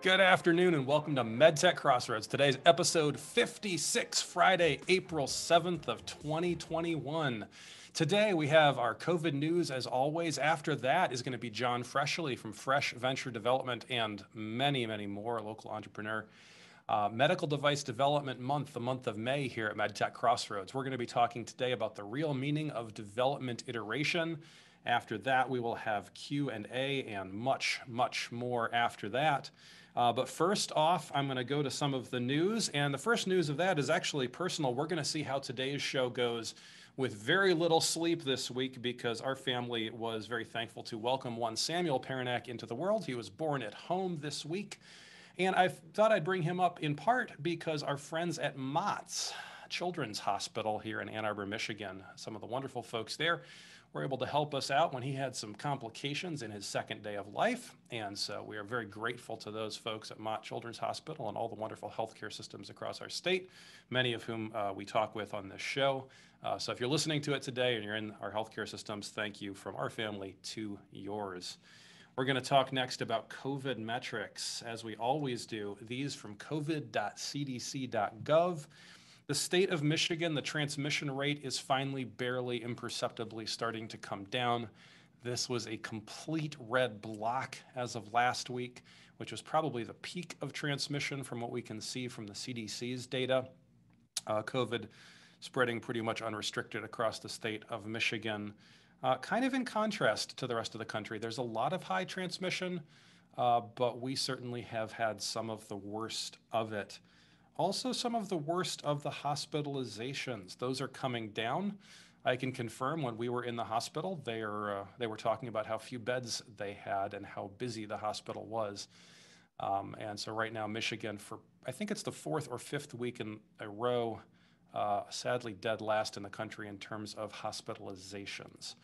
Good afternoon and welcome to MedTech Crossroads. Today's episode 56, Friday, April 7th of 2021. Today we have our COVID news as always. After that is going to be John Freshley from Fresh Venture Development and many, many more, local entrepreneur. Uh, Medical Device Development Month, the month of May here at MedTech Crossroads. We're going to be talking today about the real meaning of development iteration. After that, we will have Q&A and much, much more after that. Uh, but first off, I'm going to go to some of the news. And the first news of that is actually personal. We're going to see how today's show goes with very little sleep this week because our family was very thankful to welcome one Samuel Parunak into the world. He was born at home this week. And I thought I'd bring him up in part because our friends at Mott's Children's Hospital here in Ann Arbor, Michigan, some of the wonderful folks there, were able to help us out when he had some complications in his second day of life. And so we are very grateful to those folks at Mott Children's Hospital and all the wonderful healthcare systems across our state, many of whom uh, we talk with on this show. Uh, so if you're listening to it today and you're in our healthcare systems, thank you from our family to yours. We're going to talk next about COVID metrics, as we always do. These from covid.cdc.gov. The state of Michigan, the transmission rate is finally barely imperceptibly starting to come down. This was a complete red block as of last week, which was probably the peak of transmission from what we can see from the CDC's data. Uh, COVID spreading pretty much unrestricted across the state of Michigan. Uh, kind of in contrast to the rest of the country, there's a lot of high transmission, uh, but we certainly have had some of the worst of it. Also, some of the worst of the hospitalizations. Those are coming down. I can confirm when we were in the hospital, they, are, uh, they were talking about how few beds they had and how busy the hospital was. Um, and so, right now, Michigan, for I think it's the fourth or fifth week in a row, uh, sadly dead last in the country in terms of hospitalizations.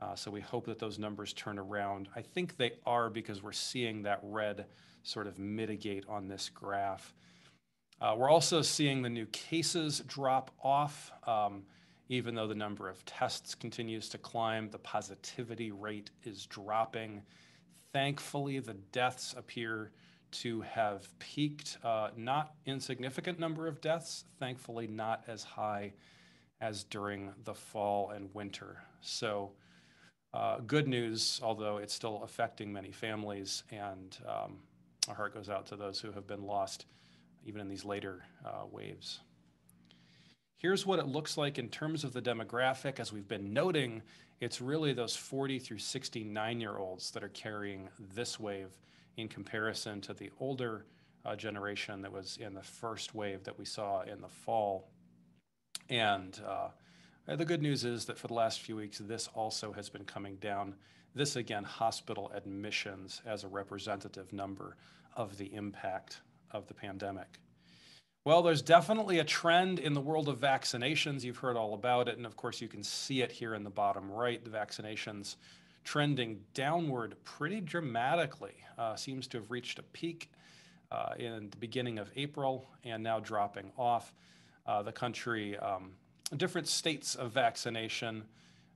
Uh, so, we hope that those numbers turn around. I think they are because we're seeing that red sort of mitigate on this graph. Uh, we're also seeing the new cases drop off. Um, even though the number of tests continues to climb, the positivity rate is dropping. Thankfully, the deaths appear to have peaked. Uh, not insignificant number of deaths, thankfully, not as high as during the fall and winter. So, uh, good news, although it's still affecting many families, and um, our heart goes out to those who have been lost even in these later uh, waves. Here's what it looks like in terms of the demographic. As we've been noting, it's really those 40 through 69 year olds that are carrying this wave in comparison to the older uh, generation that was in the first wave that we saw in the fall. And uh, the good news is that for the last few weeks, this also has been coming down. This again, hospital admissions as a representative number of the impact of the pandemic? Well, there's definitely a trend in the world of vaccinations. You've heard all about it. And of course, you can see it here in the bottom right. The vaccinations trending downward pretty dramatically. Uh, seems to have reached a peak uh, in the beginning of April and now dropping off. Uh, the country, um, different states of vaccination.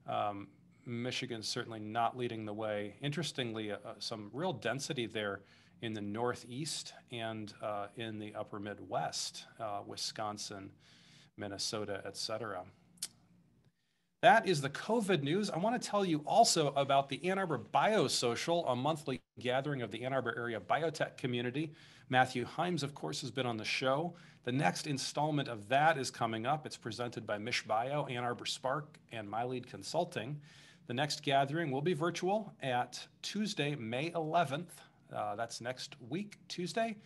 Um, Michigan certainly not leading the way. Interestingly, uh, some real density there in the Northeast and uh, in the upper Midwest, uh, Wisconsin, Minnesota, et cetera. That is the COVID news. I want to tell you also about the Ann Arbor Biosocial, a monthly gathering of the Ann Arbor area biotech community. Matthew Himes, of course, has been on the show. The next installment of that is coming up. It's presented by MichBio, Ann Arbor Spark, and MyLead Consulting. The next gathering will be virtual at Tuesday, May 11th uh, that's next week, Tuesday,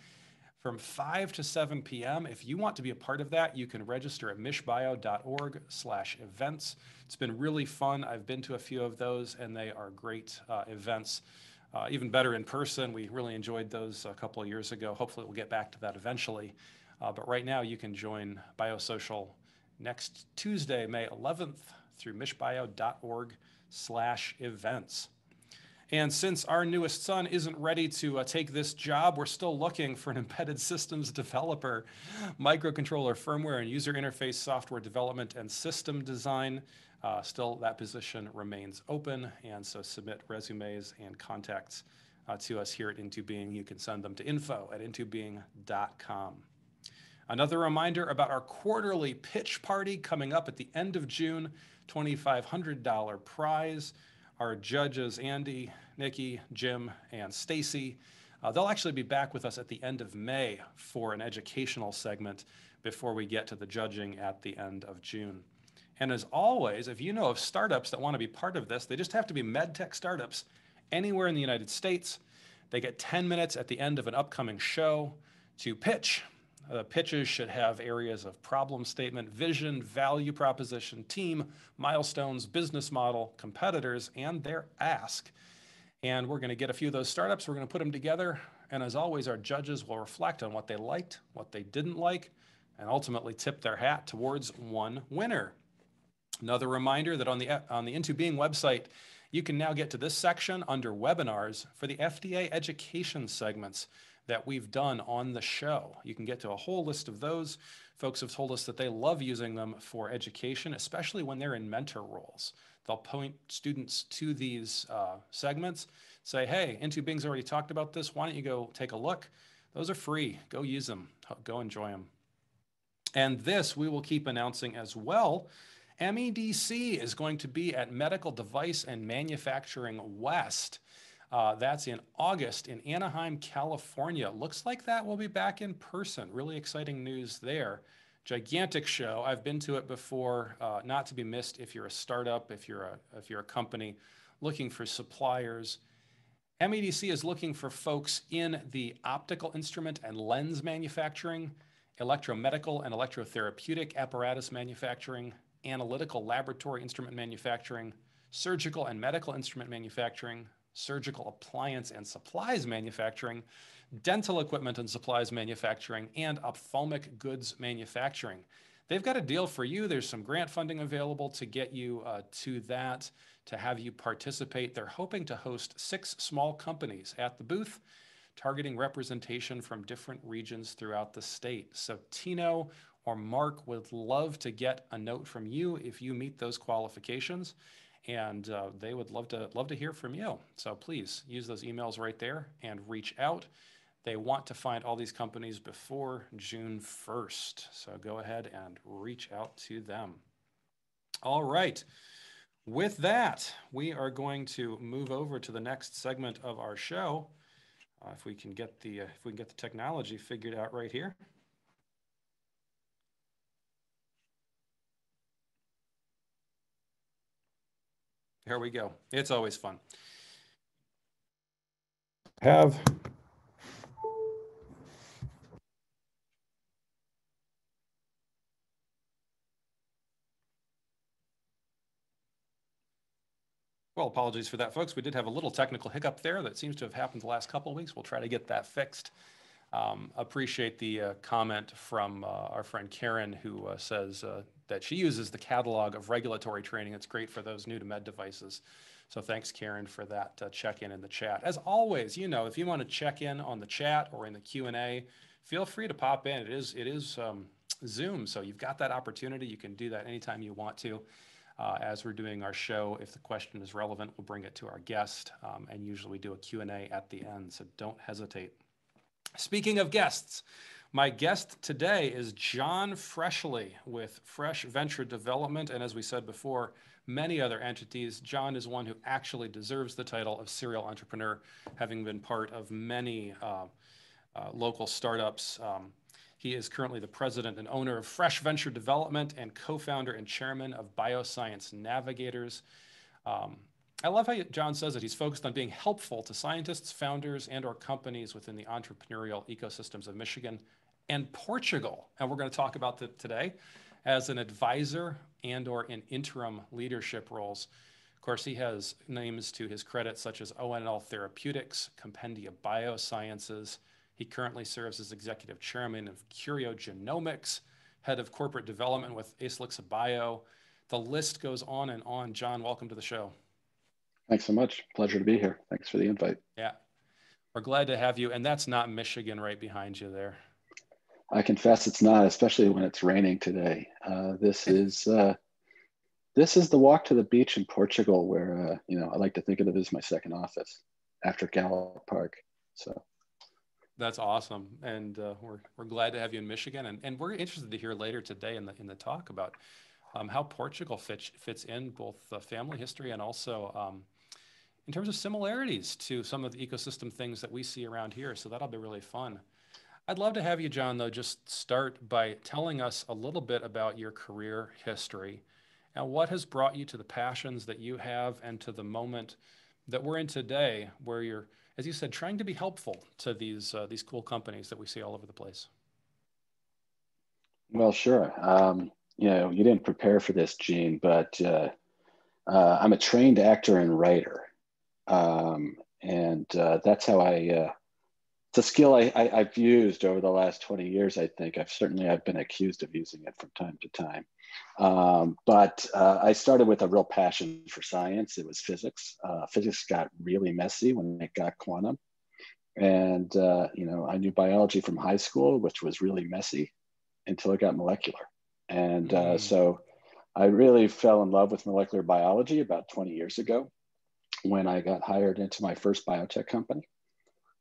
from 5 to 7 p.m. If you want to be a part of that, you can register at michbio.org slash events. It's been really fun. I've been to a few of those, and they are great uh, events. Uh, even better in person. We really enjoyed those a couple of years ago. Hopefully, we'll get back to that eventually. Uh, but right now, you can join Biosocial next Tuesday, May 11th, through michbio.org slash events. And since our newest son isn't ready to uh, take this job, we're still looking for an embedded systems developer, microcontroller firmware and user interface software development and system design. Uh, still, that position remains open, and so submit resumes and contacts uh, to us here at Into Being, you can send them to info at intobeing.com. Another reminder about our quarterly pitch party coming up at the end of June, $2,500 prize. Our judges, Andy, Nikki, Jim, and Stacy, uh, they'll actually be back with us at the end of May for an educational segment before we get to the judging at the end of June. And as always, if you know of startups that want to be part of this, they just have to be medtech startups anywhere in the United States. They get 10 minutes at the end of an upcoming show to pitch. Uh, the pitches should have areas of problem statement, vision, value proposition, team, milestones, business model, competitors, and their ask. And we're going to get a few of those startups, we're going to put them together. And as always, our judges will reflect on what they liked, what they didn't like, and ultimately tip their hat towards one winner. Another reminder that on the, on the Into Being website, you can now get to this section under webinars for the FDA education segments that we've done on the show. You can get to a whole list of those. Folks have told us that they love using them for education, especially when they're in mentor roles. They'll point students to these uh, segments, say, hey, Into Being's already talked about this. Why don't you go take a look? Those are free. Go use them. Go enjoy them. And this we will keep announcing as well MEDC is going to be at Medical Device and Manufacturing West. Uh, that's in August in Anaheim, California. Looks like that will be back in person. Really exciting news there. Gigantic show. I've been to it before. Uh, not to be missed if you're a startup, if you're a if you're a company looking for suppliers. MEDC is looking for folks in the optical instrument and lens manufacturing, electromedical and electrotherapeutic apparatus manufacturing, analytical laboratory instrument manufacturing, surgical and medical instrument manufacturing, surgical appliance and supplies manufacturing, dental equipment and supplies manufacturing, and ophthalmic goods manufacturing. They've got a deal for you. There's some grant funding available to get you uh, to that, to have you participate. They're hoping to host six small companies at the booth, targeting representation from different regions throughout the state. So, Tino or Mark would love to get a note from you if you meet those qualifications and uh, they would love to love to hear from you. So please use those emails right there and reach out. They want to find all these companies before June 1st. So go ahead and reach out to them. All right. With that, we are going to move over to the next segment of our show. Uh, if we can get the uh, if we can get the technology figured out right here. Here we go. It's always fun. Have Well, apologies for that, folks. We did have a little technical hiccup there that seems to have happened the last couple of weeks. We'll try to get that fixed. Um, appreciate the uh, comment from uh, our friend Karen, who uh, says uh, that she uses the catalog of regulatory training. It's great for those new to med devices. So thanks, Karen, for that uh, check-in in the chat. As always, you know, if you want to check in on the chat or in the Q&A, feel free to pop in. It is, it is um, Zoom, so you've got that opportunity. You can do that anytime you want to. Uh, as we're doing our show, if the question is relevant, we'll bring it to our guest, um, and usually we do a Q&A at the end, so don't hesitate. Speaking of guests, my guest today is John Freshley with Fresh Venture Development. And as we said before, many other entities. John is one who actually deserves the title of serial entrepreneur, having been part of many uh, uh, local startups. Um, he is currently the president and owner of Fresh Venture Development and co founder and chairman of Bioscience Navigators. Um, I love how John says that he's focused on being helpful to scientists, founders, and or companies within the entrepreneurial ecosystems of Michigan and Portugal. And we're going to talk about that today as an advisor and or in interim leadership roles. Of course, he has names to his credit such as ONL Therapeutics, Compendia Biosciences. He currently serves as executive chairman of Curio Genomics, head of corporate development with Acelix Bio. The list goes on and on. John, welcome to the show. Thanks so much. Pleasure to be here. Thanks for the invite. Yeah. We're glad to have you. And that's not Michigan right behind you there. I confess it's not, especially when it's raining today. Uh, this is uh, this is the walk to the beach in Portugal, where uh, you know I like to think of it as my second office. after Gallup Park. So that's awesome, and uh, we're we're glad to have you in Michigan, and, and we're interested to hear later today in the in the talk about um, how Portugal fits fits in both the family history and also um, in terms of similarities to some of the ecosystem things that we see around here. So that'll be really fun. I'd love to have you, John, though, just start by telling us a little bit about your career history and what has brought you to the passions that you have and to the moment that we're in today, where you're, as you said, trying to be helpful to these uh, these cool companies that we see all over the place. Well, sure. Um, you know, you didn't prepare for this, Gene, but uh, uh, I'm a trained actor and writer, um, and uh, that's how I uh, it's a skill I, I, have used over the last 20 years. I think I've certainly I've been accused of using it from time to time. Um, but uh, I started with a real passion for science. It was physics. Uh, physics got really messy when it got quantum, and uh, you know I knew biology from high school, which was really messy, until it got molecular. And uh, mm. so I really fell in love with molecular biology about 20 years ago when I got hired into my first biotech company.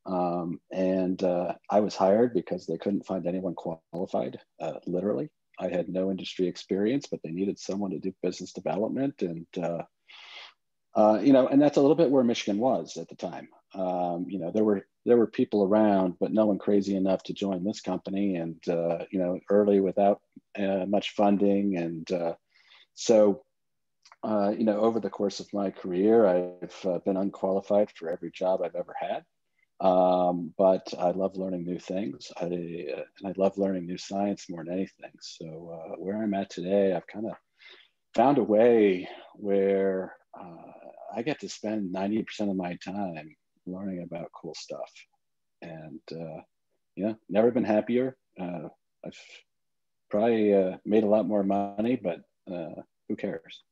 Um, and uh, I was hired because they couldn't find anyone qualified, uh, literally. I had no industry experience, but they needed someone to do business development. And, uh, uh you know, and that's a little bit where Michigan was at the time. Um, you know, there were there were people around, but no one crazy enough to join this company. And, uh, you know, early without uh, much funding. And so, you know, over the course of my career, I've been unqualified for every job I've ever had. Um, but I love learning new things. I, uh, and I love learning new science more than anything. So uh, where I'm at today, I've kind of found a way where uh, I get to spend 90% of my time learning about cool stuff. And uh, yeah, never been happier. Uh, I've probably uh, made a lot more money, but who cares?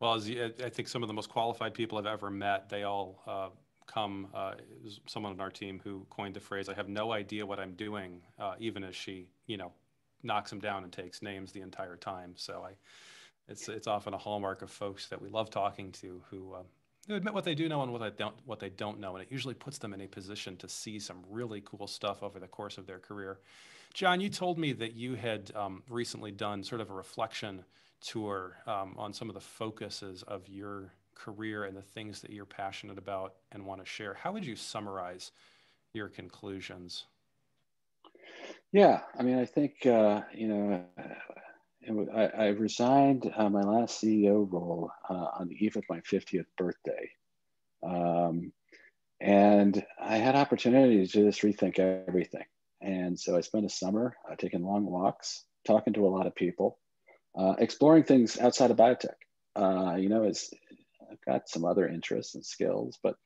Well, I think some of the most qualified people I've ever met, they all come, uh, someone on our team who coined the phrase, I have no idea what I'm doing, uh, even as she, you know, knocks them down and takes names the entire time. So I, it's, it's often a hallmark of folks that we love talking to who, uh, who admit what they do know and what they don't, what they don't know. And it usually puts them in a position to see some really cool stuff over the course of their career. John, you told me that you had um, recently done sort of a reflection tour um, on some of the focuses of your career and the things that you're passionate about and want to share. How would you summarize your conclusions? Yeah, I mean, I think, uh, you know, I, I resigned uh, my last CEO role uh, on the eve of my 50th birthday. Um, and I had opportunity to just rethink everything. And so I spent a summer uh, taking long walks, talking to a lot of people, uh, exploring things outside of biotech. Uh, you know, as I've got some other interests and skills, but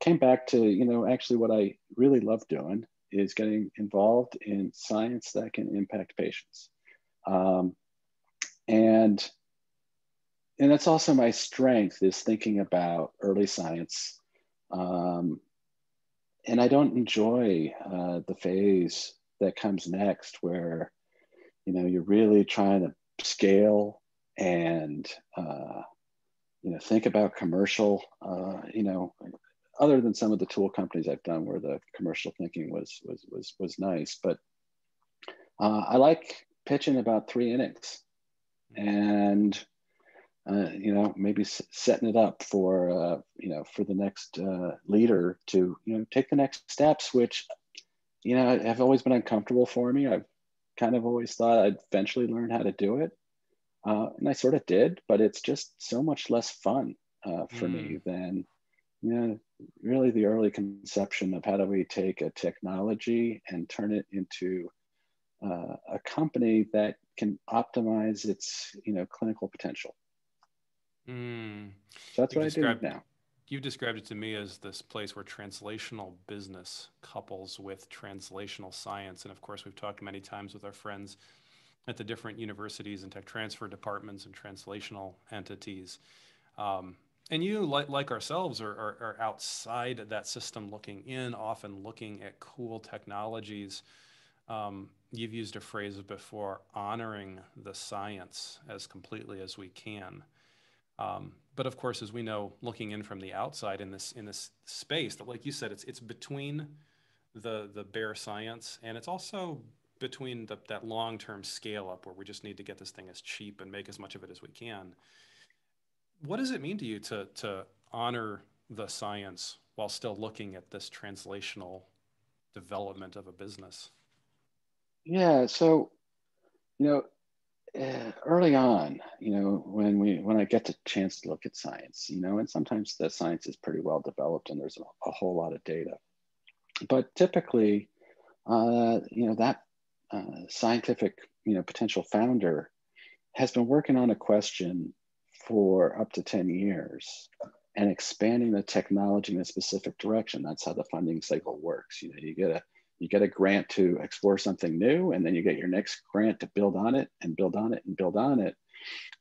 came back to, you know, actually what I really love doing is getting involved in science that can impact patients. Um, and and that's also my strength is thinking about early science. Um, and I don't enjoy uh, the phase that comes next where, you know, you're really trying to scale and uh, you know, think about commercial, uh, you know, other than some of the tool companies I've done where the commercial thinking was, was, was, was nice, but uh, I like pitching about three innings and, uh, you know, maybe setting it up for, uh, you know, for the next uh, leader to, you know, take the next steps, which, you know, have always been uncomfortable for me. I've kind of always thought I'd eventually learn how to do it. Uh, and I sort of did, but it's just so much less fun uh, for mm. me than, you know, really the early conception of how do we take a technology and turn it into uh, a company that can optimize its, you know, clinical potential. Mm. So that's you what I do now. You described it to me as this place where translational business couples with translational science. And of course, we've talked many times with our friends at the different universities and tech transfer departments and translational entities. Um, and you, like, like ourselves, are, are, are, outside that system looking in, often looking at cool technologies. Um, you've used a phrase before honoring the science as completely as we can. Um, but of course, as we know, looking in from the outside in this in this space, that like you said, it's it's between the the bare science and it's also between that long term scale up where we just need to get this thing as cheap and make as much of it as we can. What does it mean to you to to honor the science while still looking at this translational development of a business? Yeah, so you know, uh, early on, you know, when we when I get the chance to look at science, you know, and sometimes the science is pretty well developed and there's a, a whole lot of data, but typically, uh, you know, that uh, scientific, you know, potential founder has been working on a question for up to 10 years and expanding the technology in a specific direction. That's how the funding cycle works. You know, you get a you get a grant to explore something new, and then you get your next grant to build on it and build on it and build on it.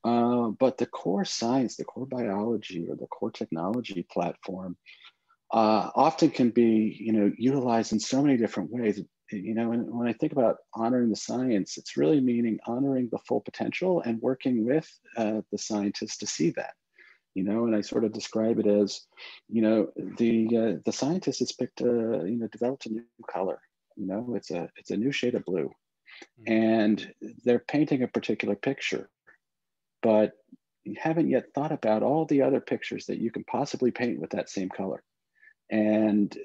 Uh, but the core science, the core biology, or the core technology platform uh, often can be, you know, utilized in so many different ways. You know, and when I think about honoring the science, it's really meaning honoring the full potential and working with uh, the scientists to see that you know and i sort of describe it as you know the uh, the scientist has picked a you know developed a new color you know it's a it's a new shade of blue mm-hmm. and they're painting a particular picture but you haven't yet thought about all the other pictures that you can possibly paint with that same color and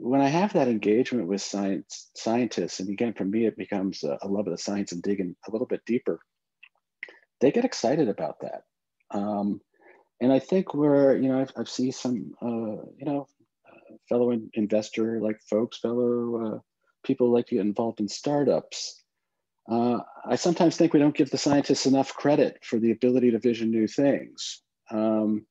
when i have that engagement with science scientists and again for me it becomes a, a love of the science and digging a little bit deeper they get excited about that um, and I think we're, you know, I've, I've seen some, uh, you know, fellow in, investor like folks, fellow uh, people like get involved in startups. Uh, I sometimes think we don't give the scientists enough credit for the ability to vision new things. Um,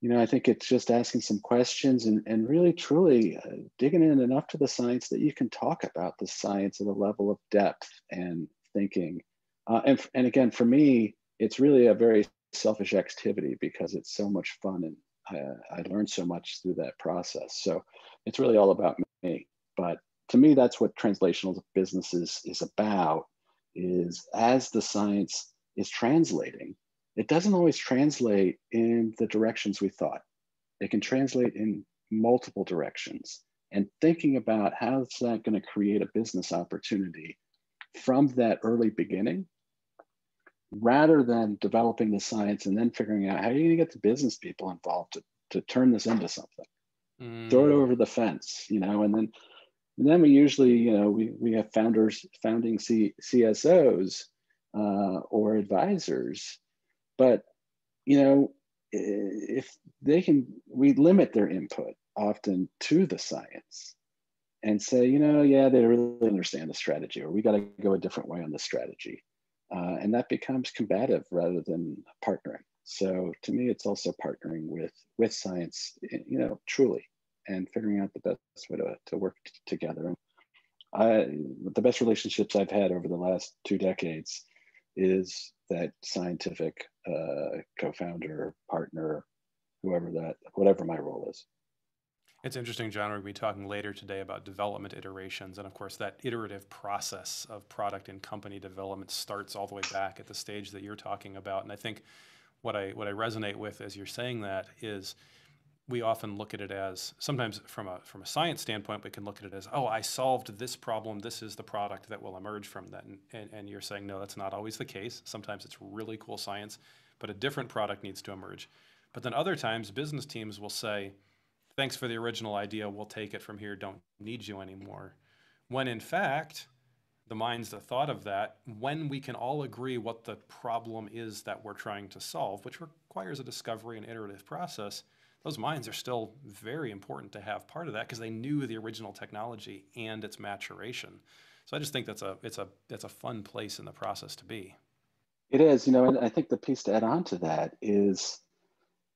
you know, I think it's just asking some questions and, and really truly uh, digging in enough to the science that you can talk about the science at a level of depth and thinking. Uh, and, and again, for me, it's really a very selfish activity because it's so much fun and I, I learned so much through that process. So it's really all about me. But to me, that's what translational business is, is about is as the science is translating, it doesn't always translate in the directions we thought. It can translate in multiple directions. And thinking about how's that going to create a business opportunity from that early beginning rather than developing the science and then figuring out how are you're going to get the business people involved to, to turn this into something mm. throw it over the fence you know and then and then we usually you know we, we have founders founding C, csos uh, or advisors but you know if they can we limit their input often to the science and say you know yeah they really understand the strategy or we got to go a different way on the strategy uh, and that becomes combative rather than partnering. So to me, it's also partnering with with science, you know, truly, and figuring out the best way to, to work together. And I, the best relationships I've had over the last two decades is that scientific uh, co-founder, partner, whoever that, whatever my role is. It's interesting, John. We'll be talking later today about development iterations. And of course, that iterative process of product and company development starts all the way back at the stage that you're talking about. And I think what I, what I resonate with as you're saying that is we often look at it as sometimes from a, from a science standpoint, we can look at it as, oh, I solved this problem. This is the product that will emerge from that. And, and, and you're saying, no, that's not always the case. Sometimes it's really cool science, but a different product needs to emerge. But then other times, business teams will say, thanks for the original idea. We'll take it from here. Don't need you anymore. When in fact, the minds that thought of that, when we can all agree what the problem is that we're trying to solve, which requires a discovery and iterative process, those minds are still very important to have part of that because they knew the original technology and its maturation. So I just think that's a it's a it's a fun place in the process to be. It is, you know, and I think the piece to add on to that is,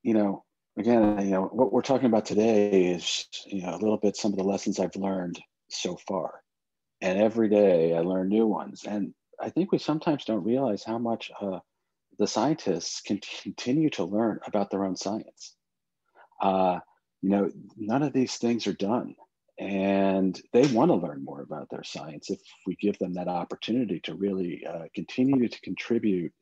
you know, again, you know, what we're talking about today is, you know, a little bit some of the lessons I've learned so far. And every day I learn new ones. And I think we sometimes don't realize how much uh, the scientists can continue to learn about their own science. Uh, you know, none of these things are done. And they want to learn more about their science if we give them that opportunity to really uh, continue to contribute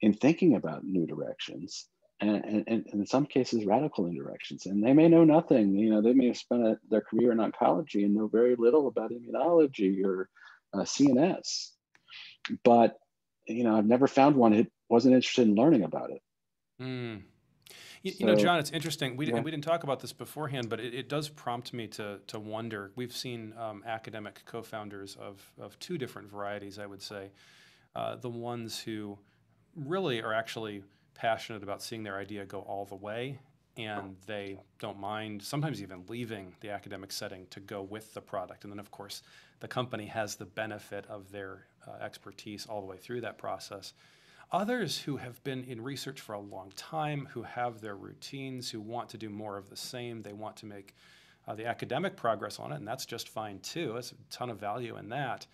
in thinking about new directions and, and, and, in some cases radical indirections and they may know nothing you know they may have spent a, their career in oncology and know very little about immunology or uh, cns but you know i've never found one who wasn't interested in learning about it mm. You, so, you, know, John, it's interesting. We, yeah. we didn't talk about this beforehand, but it, it, does prompt me to, to wonder. We've seen um, academic co founders of, of two different varieties, I would say. Uh, the ones who really are actually passionate about seeing their idea go all the way and they don't mind sometimes even leaving the academic setting to go with the product. And then, of course, the company has the benefit of their uh, expertise all the way through that process. Others who have been in research for a long time, who have their routines, who want to do more of the same, they want to make uh, the academic progress on it, and that's just fine too. There's a ton of value in that.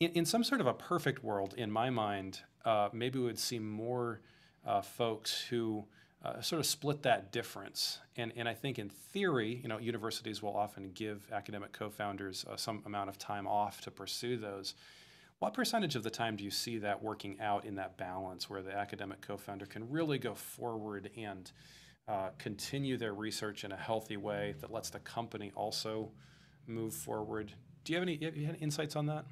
In, in some sort of a perfect world, in my mind, uh, maybe we would see more uh, folks who uh, sort of split that difference. And, and I think in theory, you know, universities will often give academic co-founders uh, some amount of time off to pursue those. What percentage of the time do you see that working out in that balance where the academic co-founder can really go forward and uh, continue their research in a healthy way that lets the company also move forward? Do you have any, have insights on that?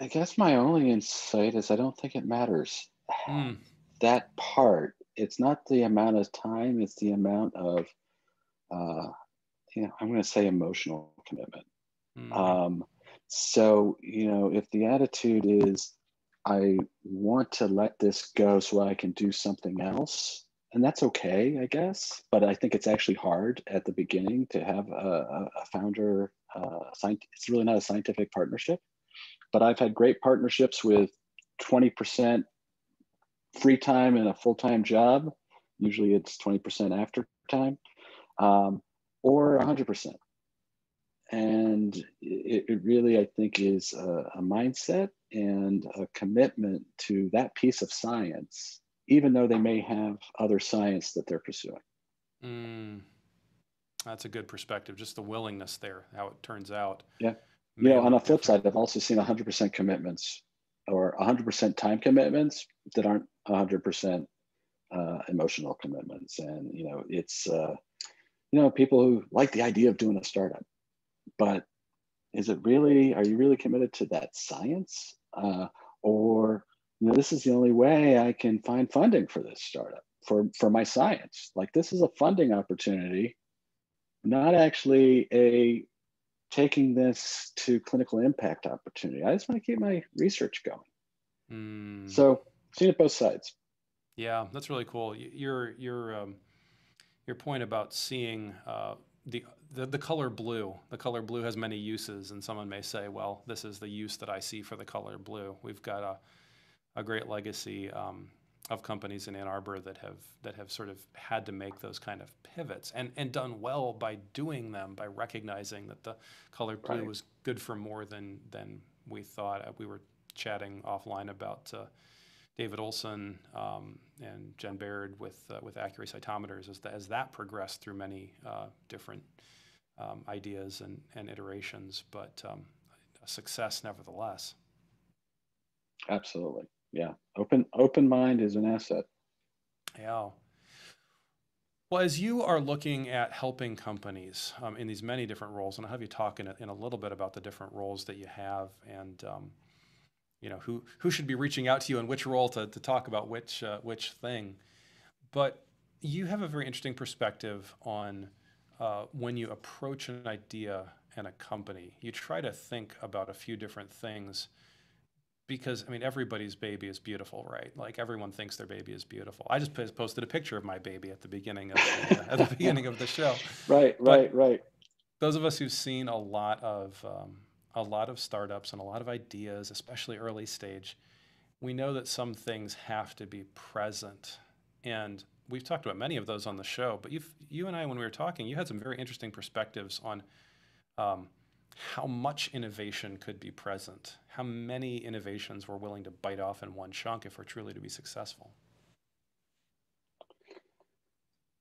I guess my only insight is I don't think it matters. Mm. That part, it's not the amount of time, it's the amount of, uh, you know, I'm going to say emotional commitment. Mm. Um, so, you know, if the attitude is, I want to let this go so I can do something else, and that's okay, I guess. But I think it's actually hard at the beginning to have a, a founder. Uh, it's really not a scientific partnership but I've had great partnerships with 20% free time and a full time job. Usually it's 20% after time um, or 100%. And it, it, really, I think, is a, a mindset and a commitment to that piece of science, even though they may have other science that they're pursuing. Mm, that's a good perspective. Just the willingness there, how it turns out. Yeah. You know, on the flip side, I've also seen 100% commitments or 100% time commitments that aren't 100% uh, emotional commitments. And, you know, it's, uh, you know, people who like the idea of doing a startup, but is it really, are you really committed to that science? Uh, or, you know, this is the only way I can find funding for this startup, for, for my science. Like this is a funding opportunity, not actually a taking this to clinical impact opportunity. I just want to keep my research going. Mm. So seen it both sides. Yeah, that's really cool. Your your um, your point about seeing uh, the, the the color blue. The color blue has many uses, and someone may say, "Well, this is the use that I see for the color blue." We've got a a great legacy um, of companies in Ann Arbor that have that have sort of had to make those kind of pivots and and done well by doing them by recognizing that the color blue right. was good for more than than we thought. Uh, we were chatting offline about uh, David Olson um, and Jen Baird with uh, with Accuri cytometers as, the, as that progressed through many uh, different um, ideas and, and iterations, but um, a success nevertheless. Absolutely. Yeah. Open open mind is an asset. Yeah. Well as you are looking at helping companies um, in these many different roles and i'll have you talk in a, in a little bit about the different roles that you have and um, you know who who should be reaching out to you in which role to, to talk about which uh, which thing. But you have a very interesting perspective on uh, when you approach an idea and a company you try to think about a few different things because I mean everybody's baby is beautiful, right? Like everyone thinks their baby is beautiful. I just posted a picture of my baby at the beginning of the, at the beginning of the show. Right, right, but right. Those of us who've seen a lot of um, a lot of startups and a lot of ideas, especially early stage, we know that some things have to be present, and we've talked about many of those on the show. But you you and I, when we were talking, you had some very interesting perspectives on. Um, how much innovation could be present, how many innovations we're willing to bite off in one chunk if we're truly to be successful.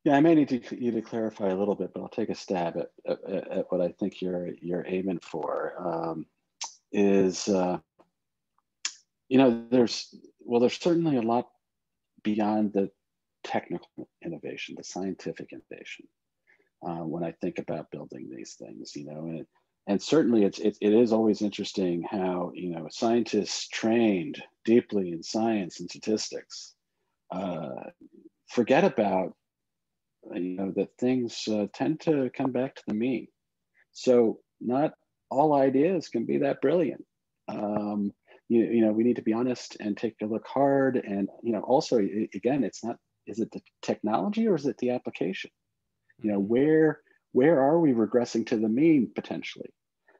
Yeah, I may need to, you to clarify a little bit, but I'll take a stab at, at, at what I think you're you're aiming for. Um, is uh, you know there's well there's certainly a lot beyond the technical innovation, the scientific innovation. Uh, when I think about building these things, you know, and and certainly it's it, it is always interesting how you know scientists trained deeply in science and statistics uh, forget about you know that things uh, tend to come back to the mean. So not all ideas can be that brilliant. Um, you, you know we need to be honest and take a look hard and you know also again it's not is it the technology or is it the application? You know where where are we regressing to the mean potentially?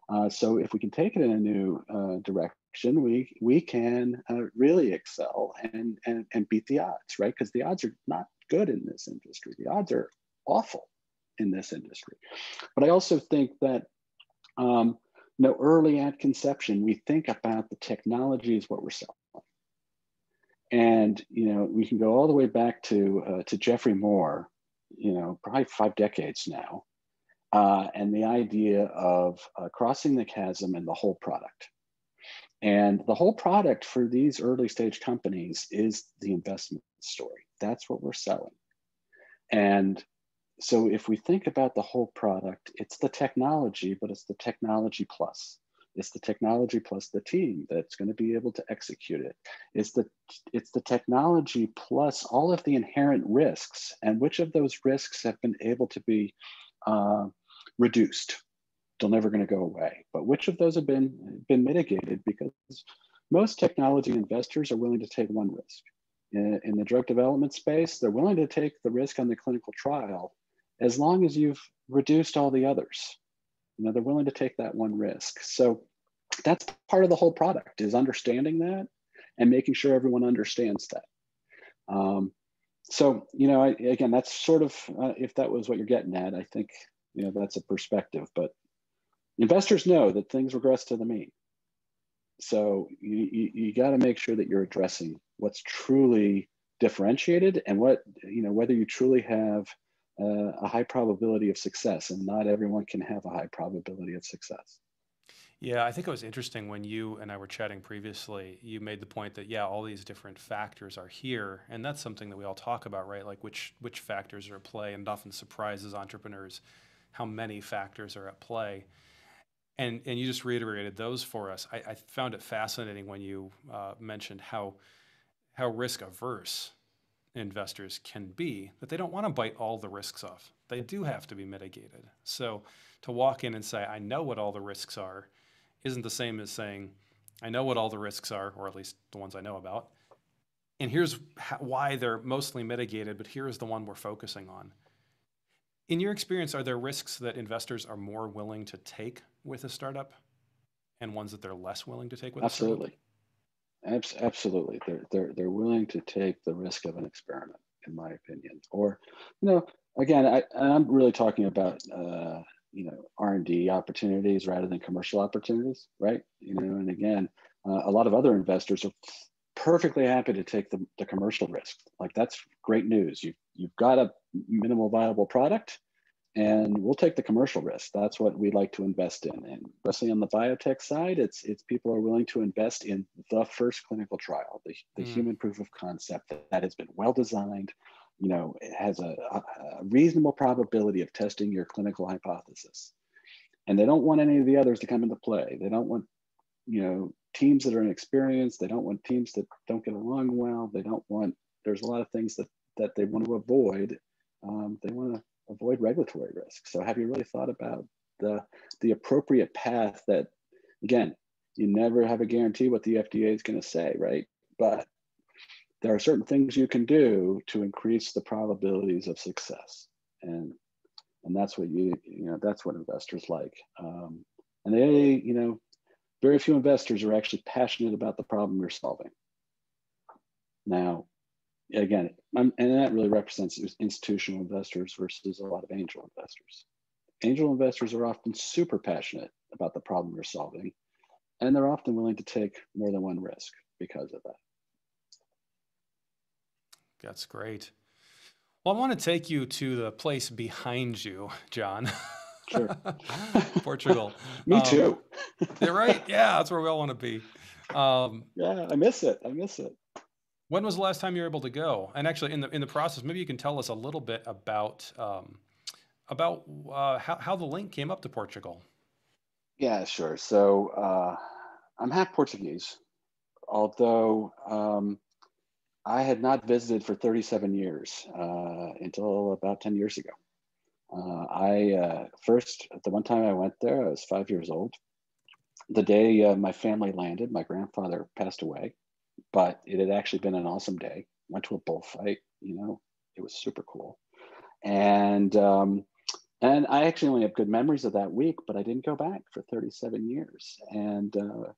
Uh, so if we can take it in a new uh, direction we we can uh, really excel and, and and beat the odds right? Because the odds are not good in this industry. The odds are awful in this industry. But i also think that um, you know, early at conception, we think about the technology is what we're selling. And, you know, we can go all the way back to, uh, to Geoffrey Moore, you know, probably five decades now, uh, and the idea of uh, crossing the chasm and the whole product. And the whole product for these early stage companies is the investment story. That's what we're selling. And so if we think about the whole product, it's the technology, but it's the technology plus. It's the technology plus the team that's going to be able to execute it. It's the it's the technology plus all of the inherent risks, and which of those risks have been able to be uh, reduced. They're never going to go away, but which of those have been been mitigated because most technology investors are willing to take one risk. In, in the drug development space, they're willing to take the risk on the clinical trial as long as you've reduced all the others. You know, they're willing to take that one risk. So that's part of the whole product is understanding that and making sure everyone understands that. Um, so, you know, I, again, that's sort of, uh, if that was what you're getting at, I think, you know, that's a perspective, but investors know that things regress to the mean. So you, you, you got to make sure that you're addressing what's truly differentiated and what, you know, whether you truly have uh, a high probability of success, and not everyone can have a high probability of success. Yeah, I think it was interesting when you and I were chatting previously. You made the point that yeah, all these different factors are here, and that's something that we all talk about, right? Like which which factors are at play, and often surprises entrepreneurs how many factors are at play. And and you just reiterated those for us. I, I found it fascinating when you uh, mentioned how how risk averse investors can be that they don't want to bite all the risks off. They do have to be mitigated. So to walk in and say, I know what all the risks are, isn't the same as saying, I know what all the risks are, or at least the ones I know about. And here's why they're mostly mitigated, but here's the one we're focusing on. In your experience, are there risks that investors are more willing to take with a startup and ones that they're less willing to take with Absolutely. Absolutely. They're, they're, they're willing to take the risk of an experiment, in my opinion. Or, you know, again, I, I'm really talking about, uh, you know, R&D opportunities rather than commercial opportunities, right? You know, and again, uh, a lot of other investors are perfectly happy to take the, the commercial risk. Like that's great news. You've you've got a minimal viable product and we'll take the commercial risk. That's what we like to invest in. And especially on the biotech side, it's it's people are willing to invest in the first clinical trial, the, the mm. human proof of concept that, that has been well designed. You know, it has a, a, a reasonable probability of testing your clinical hypothesis. And they don't want any of the others to come into play. They don't want, you know, teams that are inexperienced. They don't want teams that don't get along well. They don't want. There's a lot of things that that they want to avoid. Um, they want to avoid regulatory risk. So have you really thought about the, the appropriate path that, again, you never have a guarantee what the FDA is going to say, right? But there are certain things you can do to increase the probabilities of success. And, and that's what you, you know, that's what investors like. Um, and they, you know, very few investors are actually passionate about the problem you're solving. Now, again, I'm, and that really represents institutional investors versus a lot of angel investors. Angel investors are often super passionate about the problem they're solving, and they're often willing to take more than one risk because of that. That's great. Well, I want to take you to the place behind you, John. Sure. Portugal. Me um, too. you're right. Yeah, that's where we all want to be. Um, yeah, I miss it. I miss it When was the last time you were able to go? And actually, in the in the process, maybe you can tell us a little bit about um, about uh, how how the link came up to Portugal. Yeah, sure. So uh, I'm half Portuguese, although um, I had not visited for 37 years uh, until about 10 years ago. Uh, I uh, first, the one time I went there, I was five years old. The day uh, my family landed, my grandfather passed away but it had actually been an awesome day. Went to a bullfight, you know, it was super cool. And um, and I actually only have good memories of that week, but I didn't go back for 37 years. And uh,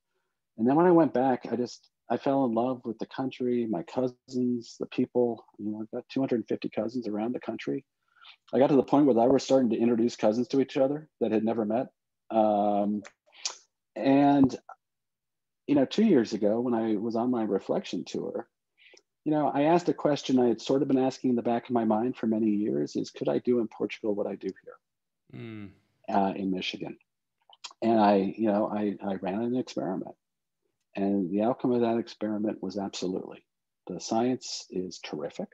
and then when I went back, I just I fell in love with the country, my cousins, the people. You know, I've got 250 cousins around the country. I got to the point where I was starting to introduce cousins to each other that had never met. Um, and you know, two years ago when I was on my reflection tour, you know, I asked a question I had sort of been asking in the back of my mind for many years is could I do in Portugal what I do here mm. uh, in Michigan? And I, you know, I, I ran an experiment. And the outcome of that experiment was absolutely. The science is terrific.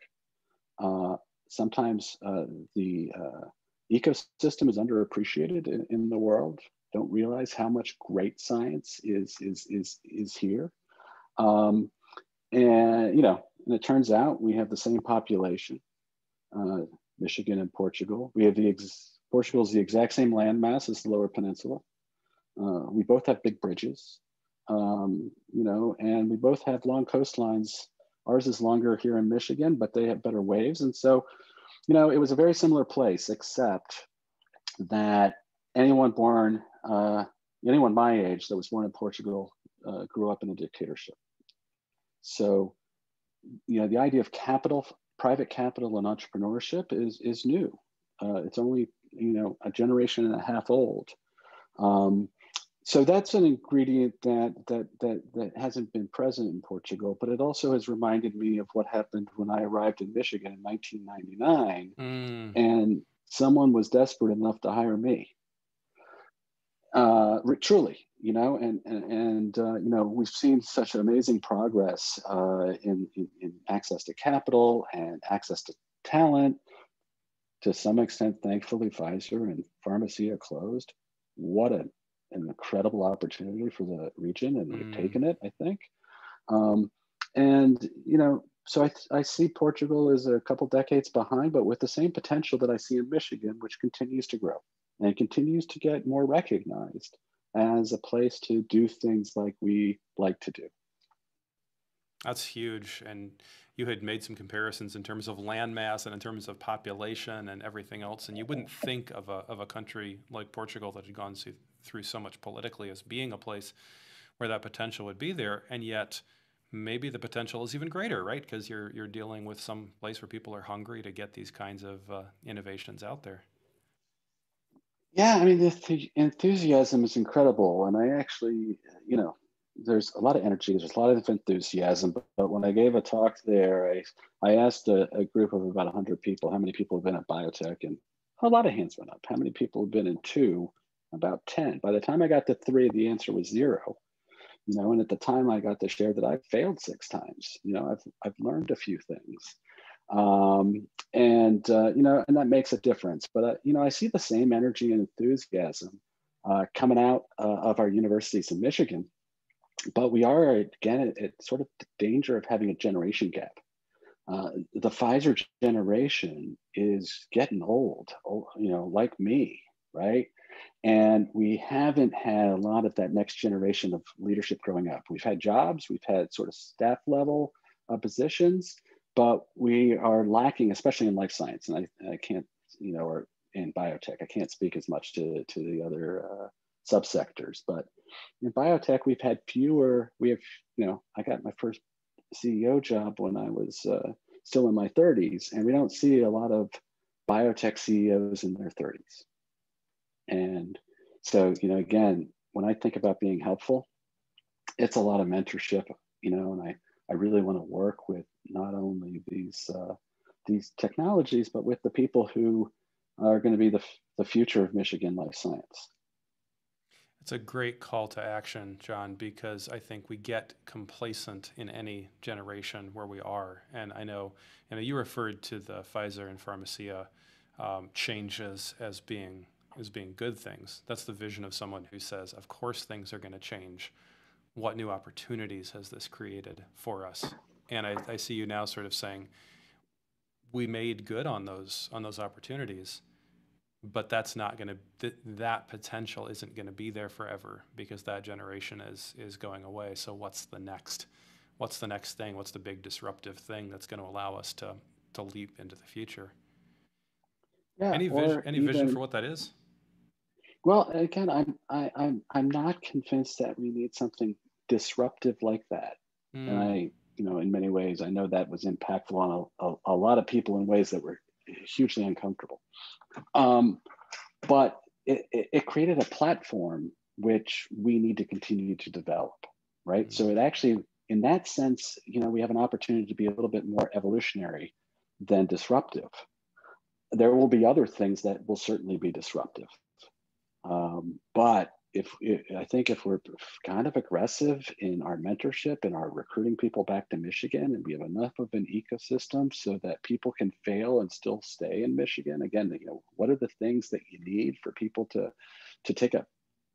Uh, sometimes uh, the uh, ecosystem is underappreciated in, in the world don't realize how much great science is is is is here. Um, and you know, and it turns out we have the same population, uh, Michigan and Portugal. We have the ex- Portugal is the exact same landmass as the Lower Peninsula. Uh, we both have big bridges, um, you know, and we both have long coastlines. Ours is longer here in Michigan, but they have better waves, and so, you know, it was a very similar place, except that anyone born uh, anyone my age that was born in Portugal uh, grew up in a dictatorship. So, you know, the idea of capital, private capital, and entrepreneurship is is new. Uh, it's only you know a generation and a half old. Um, so that's an ingredient that that that that hasn't been present in Portugal, but it also has reminded me of what happened when I arrived in Michigan in 1999, mm. and someone was desperate enough to hire me uh, truly, you know, and and, and uh, you know we've seen such amazing progress uh, in, in, in access to capital and access to talent. To some extent, thankfully, Pfizer and Pharmacia closed. What a, an incredible opportunity for the region, and they've mm. taken it. I think, um, and you know, so I, I see Portugal as a couple decades behind, but with the same potential that I see in Michigan, which continues to grow and continues to get more recognized as a place to do things like we like to do. That's huge. And you had made some comparisons in terms of landmass and in terms of population and everything else. And you wouldn't think of a, of a country like Portugal that had gone through so much politically as being a place where that potential would be there. And yet, maybe the potential is even greater, right? Because you're, you're dealing with some place where people are hungry to get these kinds of uh, innovations out there. Yeah, I mean, the enthusiasm is incredible. And I actually, you know, there's a lot of energy, there's a lot of enthusiasm. But, but when I gave a talk there, I, I asked a, a group of about 100 people how many people have been at biotech, and a lot of hands went up. How many people have been in two? About 10. By the time I got to three, the answer was zero. You know, and at the time I got to share that I failed six times. You know, I've, I've learned a few things um, and uh, you know, and that makes a difference. But uh, you know, I see the same energy and enthusiasm uh, coming out uh, of our universities in Michigan, but we are again at, at, sort of the danger of having a generation gap. Uh, the Pfizer generation is getting old, old, you know, like me, right? And we haven't had a lot of that next generation of leadership growing up. We've had jobs, we've had sort of staff level uh, positions, but we are lacking, especially in life science. And I, I can't, you know, or in biotech, I can't speak as much to, to the other uh, subsectors, but in biotech, we've had fewer, we have, you know, I got my first CEO job when I was uh, still in my 30s, and we don't see a lot of biotech CEOs in their 30s. And so, you know, again, when I think about being helpful, it's a lot of mentorship, you know, and I, I really want to work with not only these uh, these technologies, but with the people who are going to be the, the future of Michigan life science. It's a great call to action, John, because I think we get complacent in any generation where we are. And I know, you know, you referred to the Pfizer and Pharmacia um, changes as being as being good things. That's the vision of someone who says, of course things are going to change. What new opportunities has this created for us? And I, I see you now sort of saying, we made good on those on those opportunities but that's not going to th- that potential isn't going to be there forever because that generation is is going away. So what's the next what's the next thing? What's the big disruptive thing that's going to allow us to to leap into the future? Yeah, any vision any even, vision for what that is? Well again i'm I, i'm i'm not convinced that we need something disruptive like that. Mm. and i you know in many ways i know that was impactful on a, a, a lot of people in ways that were hugely uncomfortable um, but it, it, it, created a platform which we need to continue to develop, right? Mm-hmm. So it actually, in that sense, you know, we have an opportunity to be a little bit more evolutionary than disruptive. There will be other things that will certainly be disruptive. Um, but if, I think if we're kind of aggressive in our mentorship and our recruiting people back to Michigan, and we have enough of an ecosystem so that people can fail and still stay in Michigan. Again, you know, what are the things that you need for people to to take a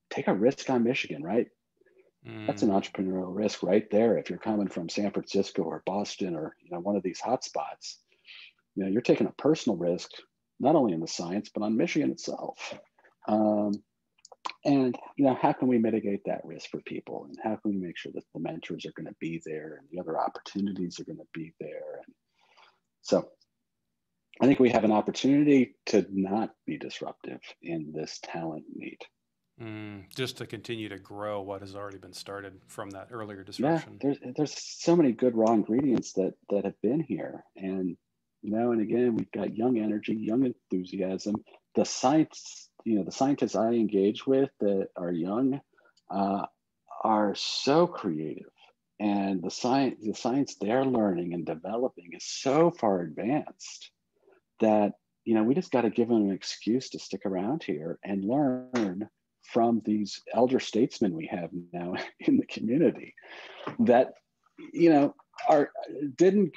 take a risk on Michigan, right? Mm. That's an mm. entrepreneurial risk right there. If you're coming from San Francisco or Boston or you know one of these hotspots, you know you're taking a personal risk not only in the science but on Michigan itself. Um, and you know how can we mitigate that risk for people? And how can we make sure that the mentors are going to be there and the other opportunities are going to be there? And so i think we have an opportunity to not be disruptive in this talent need. Mm, just to continue to grow what has already been started from that earlier disruption. yeah there's, there's so many good raw ingredients that that have been here. And now and again we've got young energy young enthusiasm. The science you know the scientists I engage with that are young uh, are so creative, and the science the science they're learning and developing is so far advanced that you know we just got to give them an excuse to stick around here and learn from these elder statesmen we have now in the community that you know are didn't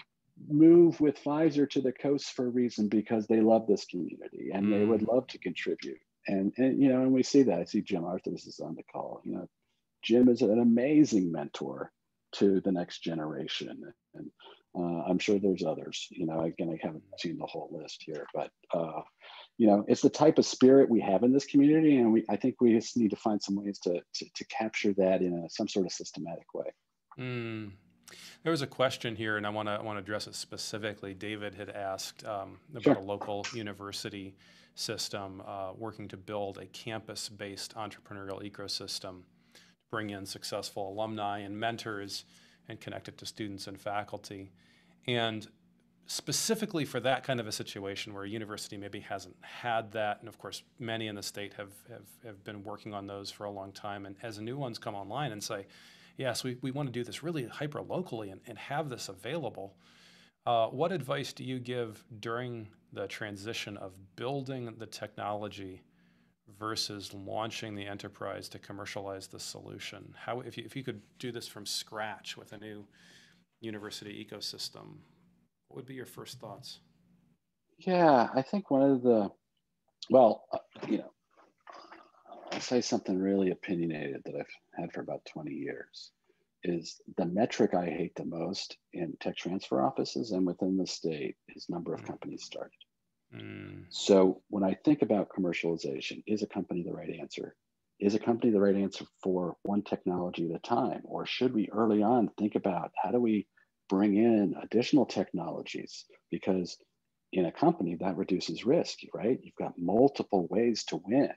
move with Pfizer to the coast for a reason because they love this community and mm. they would mm. love to contribute and and you know, and we see that. I see Jim Arthurs is on the call. You know, Jim is an amazing mentor to the next generation, and uh, I'm sure there's others. You know, again, I haven't seen the whole list here, but uh, you know, it's the type of spirit we have in this community, and we I think we just need to find some ways to to, to capture that in a, some sort of systematic way. Mm. There was a question here, and I want to want to address it specifically. David had asked um, about sure. a local university system, uh, working to build a campus based entrepreneurial ecosystem to bring in successful alumni and mentors and connect it to students and faculty. And specifically for that kind of a situation where a university maybe hasn't had that, and of course, many in the state have, have, have been working on those for a long time. And as new ones come online and say, yes, we, we want to do this really hyper locally and, and have this available. Uh, what advice do you give during the transition of building the technology versus launching the enterprise to commercialize the solution? How, if you, if you could do this from scratch with a new university ecosystem, what would be your first thoughts? Yeah, I think one of the, well, uh, you know, I'll say something really opinionated that I've had for about 20 years is the metric I hate the most in tech transfer offices and within the state is number of mm. companies started. Mm. So when I think about commercialization, is a company the right answer? Is a company the right answer for one technology at a time? Or should we early on think about how do we bring in additional technologies? Because in a company that reduces risk, right? You've got multiple ways to win.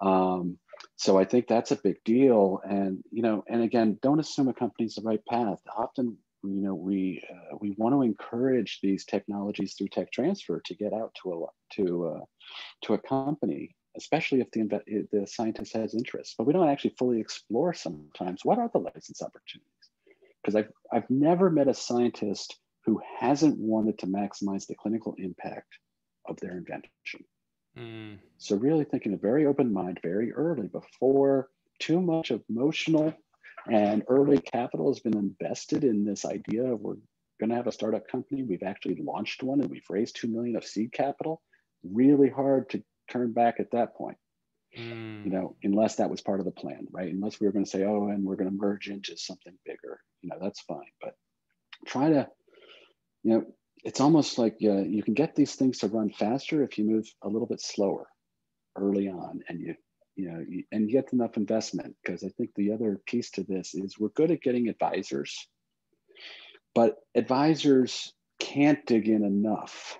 Um, so I think that's a big deal. And you know, and again, don't assume a company's the right path. Often, you know, we uh, we want to encourage these technologies through tech transfer to get out to a to uh, to a company, especially if the the scientist has interest. But we don't actually fully explore sometimes what are the license opportunities. Because I've I've never met a scientist who hasn't wanted to maximize the clinical impact of their invention. Mm. So really thinking a very open mind very early before too much emotional and early capital has been invested in this idea of we're going to have a startup company. We've actually launched one and we've raised 2 million of seed capital. Really hard to turn back at that point. Mm. You know, unless that was part of the plan, right? Unless we were going to say, oh, and we're going to merge into something bigger, you know, that's fine. But try to, you know, it's almost like uh, you can get these things to run faster if you move a little bit slower early on and you you know you, and get enough investment. Because i think the other piece to this is we're good at getting advisors but advisors can't dig in enough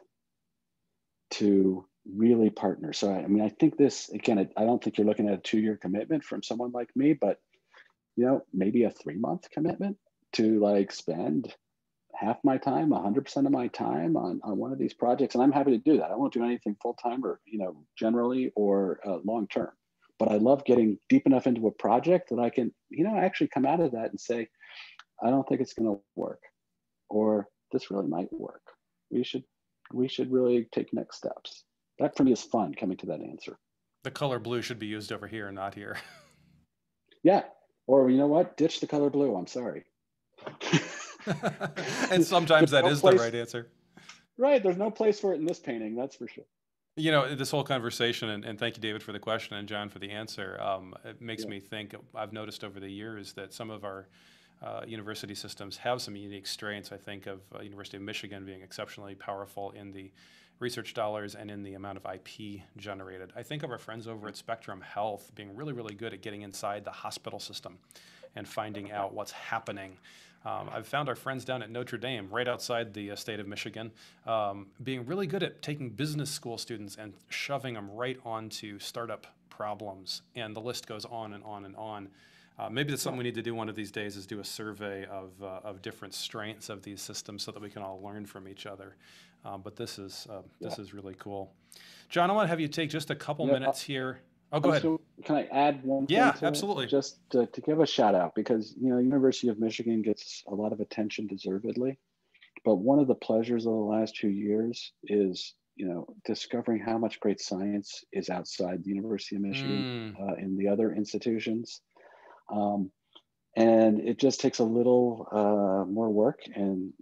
to really partner. So i, I mean i think this again I, I don't think you're looking at a two-year commitment from someone like me but you know maybe a three month commitment to like spend half my time, 100% of my time on, on one of these projects. And I'm happy to do that. I won't do anything full time or, you know, generally or uh, long term. But I love getting deep enough into a project that I can, you know, actually come out of that and say, I don't think it's going to work, or this really might work. We should, we should really take next steps. That for me is fun coming to that answer. The color blue should be used over here, not here. yeah. Or you know what? Ditch the color blue. I'm sorry. and sometimes that no is place, the right answer. Right. There's no place for it in this painting, that's for sure. You know, this whole conversation, and, and thank you, David, for the question, and John for the answer. Um, it makes yeah. me think. I've noticed over the years that some of our uh, university systems have some unique strengths. I think of uh, University of Michigan being exceptionally powerful in the research dollars and in the amount of IP generated. I think of our friends over at Spectrum Health being really, really good at getting inside the hospital system and finding out what's happening um, I've found our friends down at Notre Dame, right outside the uh, state of Michigan, um, being really good at taking business school students and shoving them right onto startup problems. And the list goes on and on and on. Uh, maybe that's something we need to do one of these days is do a survey of, uh, of different strengths of these systems so that we can all learn from each other. Um, but this is uh, this yeah. is really cool. John, I want to have you take just a couple yeah, minutes here Oh, go ahead. So can I add one? Yeah, absolutely. It? Just to, to, give a shout out because you know University of Michigan gets a lot of attention deservedly, but one of the pleasures of the last two years is you know discovering how much great science is outside the University of Michigan mm. uh, in the other institutions, um, and it just takes a little uh, more work and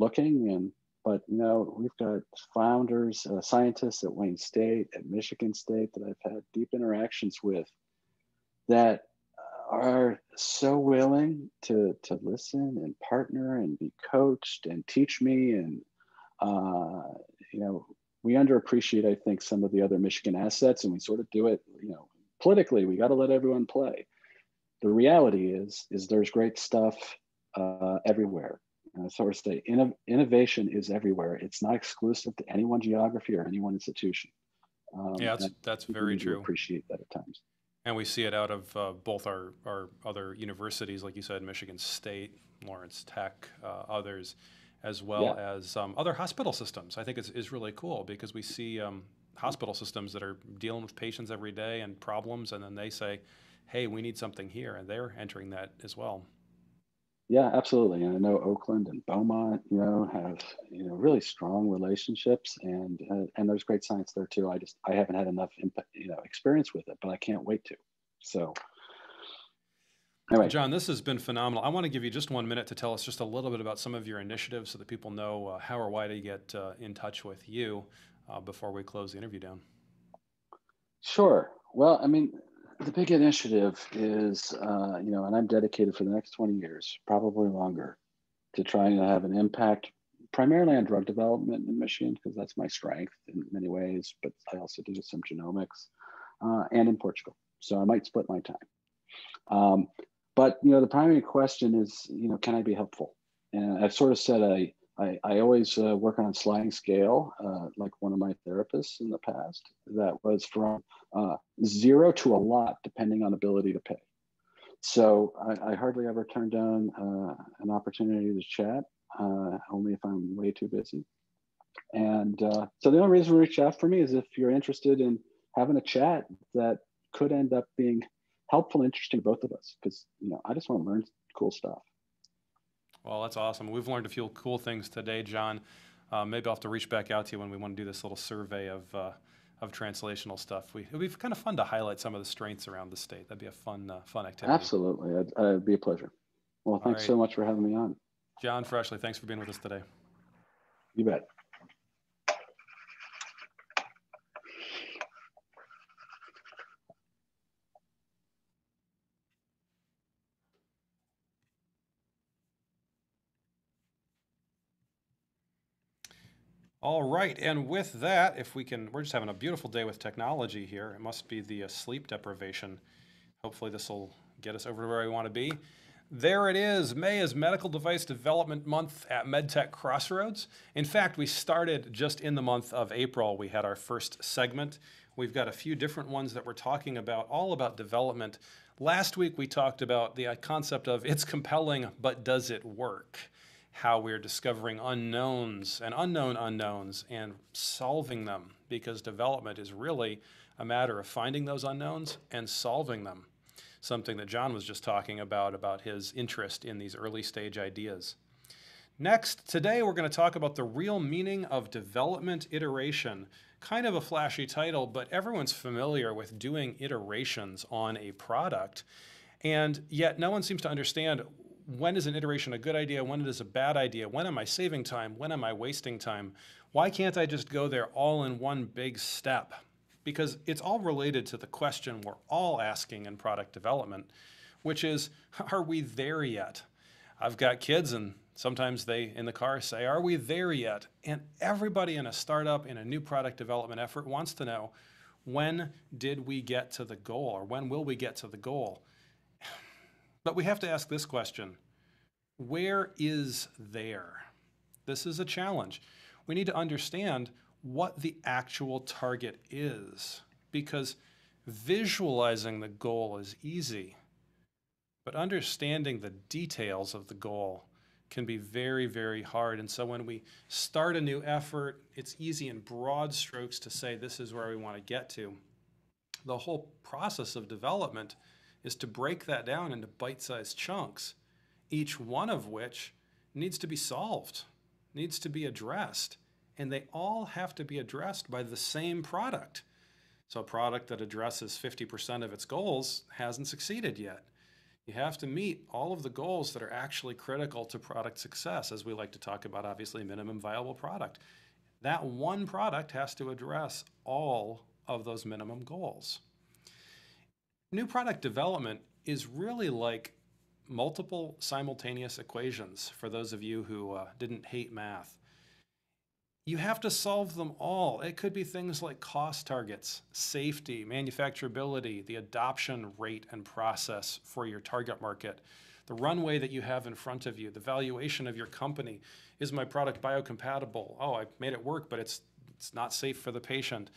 looking and but you know, we've got founders, uh, scientists at Wayne State, at Michigan State that I've had deep interactions with that are so willing to to listen and partner and be coached and teach me. And uh, you know we underappreciate I think some of the other Michigan assets and we sort of do it you know politically. We got to let everyone play. The reality is is there's great stuff uh, everywhere uh, so we say inno- innovation is everywhere. It's not exclusive to any one geography or any one institution. Um, yeah, that's, that's very true. Appreciate that at times. And we see it out of uh, both our, our other universities, like you said, Michigan State, Lawrence Tech, uh, others, as well yeah. as um, other hospital systems. I think it's, is really cool because we see um, hospital systems that are dealing with patients every day and problems, and then they say, hey, we need something here, and they're entering that as well. Yeah, absolutely. And I know Oakland and Beaumont, you know, have you know really strong relationships, and uh, and there's great science there too. I just I haven't had enough impact, you know experience with it, but I can't wait to. So. Anyway. John, this has been phenomenal. I want to give you just one minute to tell us just a little bit about some of your initiatives so that people know uh, how or why to get uh, in touch with you uh, before we close the interview down. Sure. Well, I mean, the big initiative is, uh, you know, and I'm dedicated for the next 20 years, probably longer, to trying to have an impact primarily on drug development in Michigan, because that's my strength in many ways, but I also do some genomics uh, and in Portugal. So I might split my time. Um, but, you know, the primary question is, you know, can I be helpful? And I've sort of said I, I, I always uh, work on sliding scale, uh, like one of my therapists in the past, that was from uh, zero to a lot, depending on ability to pay. So I, I hardly ever turn down uh, an opportunity to chat, uh, only if I'm way too busy. And uh, so the only reason to reach out for me is if you're interested in having a chat that could end up being helpful and interesting to both of us, because you know I just want to learn cool stuff. Well, that's awesome. We've learned a few cool things today, John. Uh, maybe I'll have to reach back out to you when we want to do this little survey of, uh, of translational stuff. We, it'd be kind of fun to highlight some of the strengths around the state. That'd be a fun, uh, fun activity. Absolutely. It'd, uh, it'd be a pleasure. Well, thanks right. so much for having me on. John Freshley, thanks for being with us today. You bet. All right, and with that, if we can, we're just having a beautiful day with technology here. It must be the uh, sleep deprivation. Hopefully, this will get us over to where we want to be. There it is. May is Medical Device Development Month at MedTech Crossroads. In fact, we started just in the month of April. We had our first segment. We've got a few different ones that we're talking about, all about development. Last week, we talked about the uh, concept of it's compelling, but does it work? How we're discovering unknowns and unknown unknowns and solving them because development is really a matter of finding those unknowns and solving them. Something that John was just talking about, about his interest in these early stage ideas. Next, today we're going to talk about the real meaning of development iteration. Kind of a flashy title, but everyone's familiar with doing iterations on a product. And yet, no one seems to understand when is an iteration a good idea? When it is a bad idea? When am I saving time? When am I wasting time? Why can't I just go there all in one big step? Because it's all related to the question we're all asking in product development, which is, are we there yet? I've got kids and sometimes they in the car say, are we there yet? And everybody in a startup, in a new product development effort wants to know, when did we get to the goal or when will we get to the goal? But we have to ask this question where is there? This is a challenge. We need to understand what the actual target is because visualizing the goal is easy, but understanding the details of the goal can be very, very hard. And so when we start a new effort, it's easy in broad strokes to say this is where we want to get to. The whole process of development is to break that down into bite sized chunks, each one of which needs to be solved, needs to be addressed. And they all have to be addressed by the same product. So, a product that addresses 50% of its goals hasn't succeeded yet. You have to meet all of the goals that are actually critical to product success, as we like to talk about, obviously, minimum viable product. That one product has to address all of those minimum goals. New product development is really like multiple simultaneous equations for those of you who uh, didn't hate math. You have to solve them all. It could be things like cost targets, safety, manufacturability, the adoption rate and process for your target market, the runway that you have in front of you, the valuation of your company. Is my product biocompatible? Oh, I made it work, but it's, it's not safe for the patient.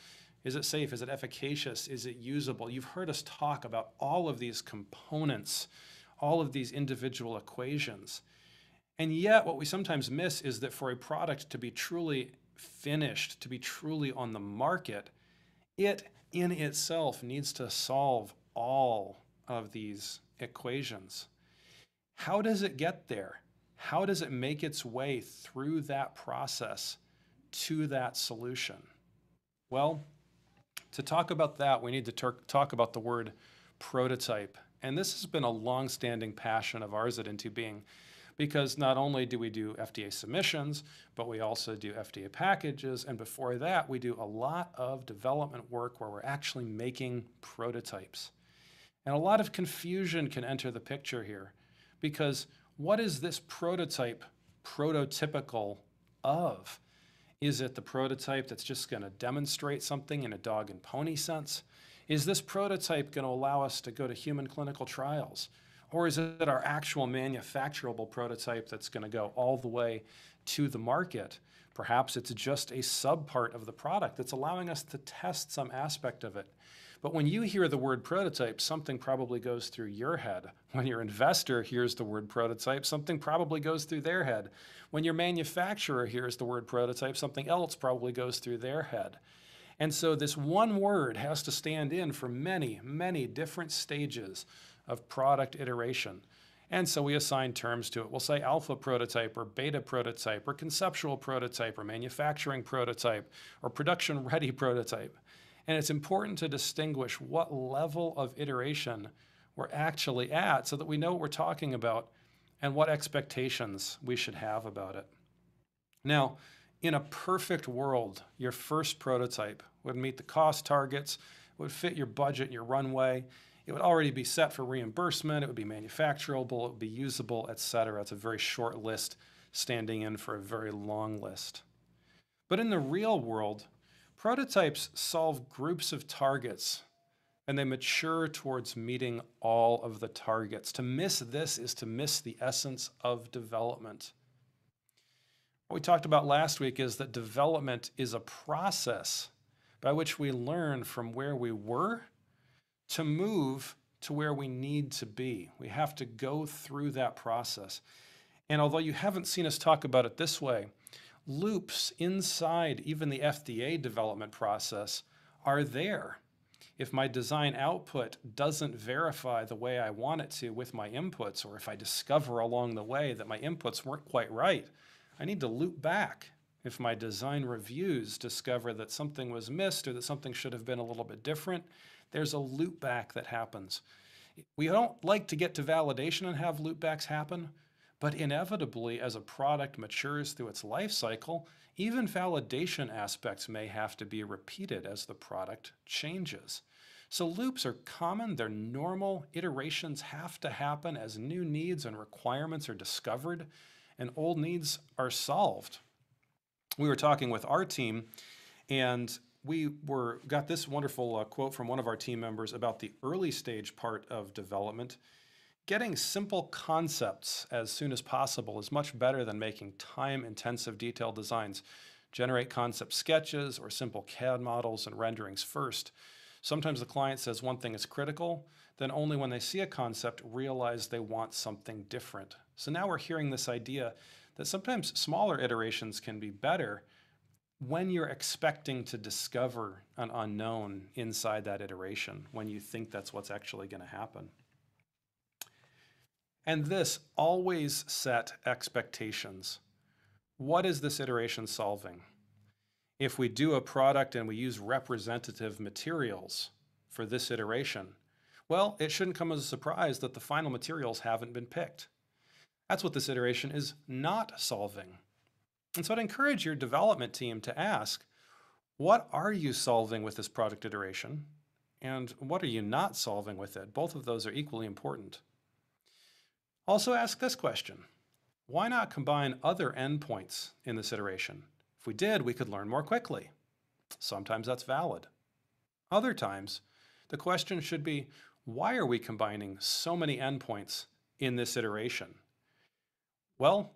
Is it safe? Is it efficacious? Is it usable? You've heard us talk about all of these components, all of these individual equations. And yet, what we sometimes miss is that for a product to be truly finished, to be truly on the market, it in itself needs to solve all of these equations. How does it get there? How does it make its way through that process to that solution? Well, to talk about that, we need to ter- talk about the word prototype. And this has been a long-standing passion of ours at Into Being because not only do we do FDA submissions, but we also do FDA packages. And before that, we do a lot of development work where we're actually making prototypes. And a lot of confusion can enter the picture here because what is this prototype prototypical of? Is it the prototype that's just going to demonstrate something in a dog and pony sense? Is this prototype going to allow us to go to human clinical trials? Or is it our actual manufacturable prototype that's going to go all the way to the market? Perhaps it's just a subpart of the product that's allowing us to test some aspect of it. But when you hear the word prototype, something probably goes through your head. When your investor hears the word prototype, something probably goes through their head. When your manufacturer hears the word prototype, something else probably goes through their head. And so this one word has to stand in for many, many different stages of product iteration. And so we assign terms to it. We'll say alpha prototype or beta prototype or conceptual prototype or manufacturing prototype or production ready prototype. And it's important to distinguish what level of iteration we're actually at so that we know what we're talking about and what expectations we should have about it. Now, in a perfect world, your first prototype would meet the cost targets, would fit your budget, your runway. It would already be set for reimbursement. It would be manufacturable. It would be usable, et cetera. It's a very short list standing in for a very long list. But in the real world, prototypes solve groups of targets and they mature towards meeting all of the targets. To miss this is to miss the essence of development. What we talked about last week is that development is a process by which we learn from where we were to move to where we need to be. We have to go through that process. And although you haven't seen us talk about it this way, loops inside even the FDA development process are there. If my design output doesn't verify the way I want it to with my inputs, or if I discover along the way that my inputs weren't quite right, I need to loop back if my design reviews discover that something was missed or that something should have been a little bit different. There's a loop back that happens. We don't like to get to validation and have loopbacks happen, but inevitably, as a product matures through its life cycle, even validation aspects may have to be repeated as the product changes. So loops are common, they're normal. Iterations have to happen as new needs and requirements are discovered and old needs are solved. We were talking with our team, and we were got this wonderful uh, quote from one of our team members about the early stage part of development. Getting simple concepts as soon as possible is much better than making time-intensive detailed designs. Generate concept sketches or simple CAD models and renderings first. Sometimes the client says one thing is critical, then only when they see a concept realize they want something different. So now we're hearing this idea that sometimes smaller iterations can be better when you're expecting to discover an unknown inside that iteration, when you think that's what's actually going to happen. And this always set expectations. What is this iteration solving? If we do a product and we use representative materials for this iteration, well, it shouldn't come as a surprise that the final materials haven't been picked. That's what this iteration is not solving. And so I'd encourage your development team to ask, what are you solving with this product iteration? And what are you not solving with it? Both of those are equally important. Also ask this question. Why not combine other endpoints in this iteration? If we did, we could learn more quickly. Sometimes that's valid. Other times, the question should be, why are we combining so many endpoints in this iteration? Well,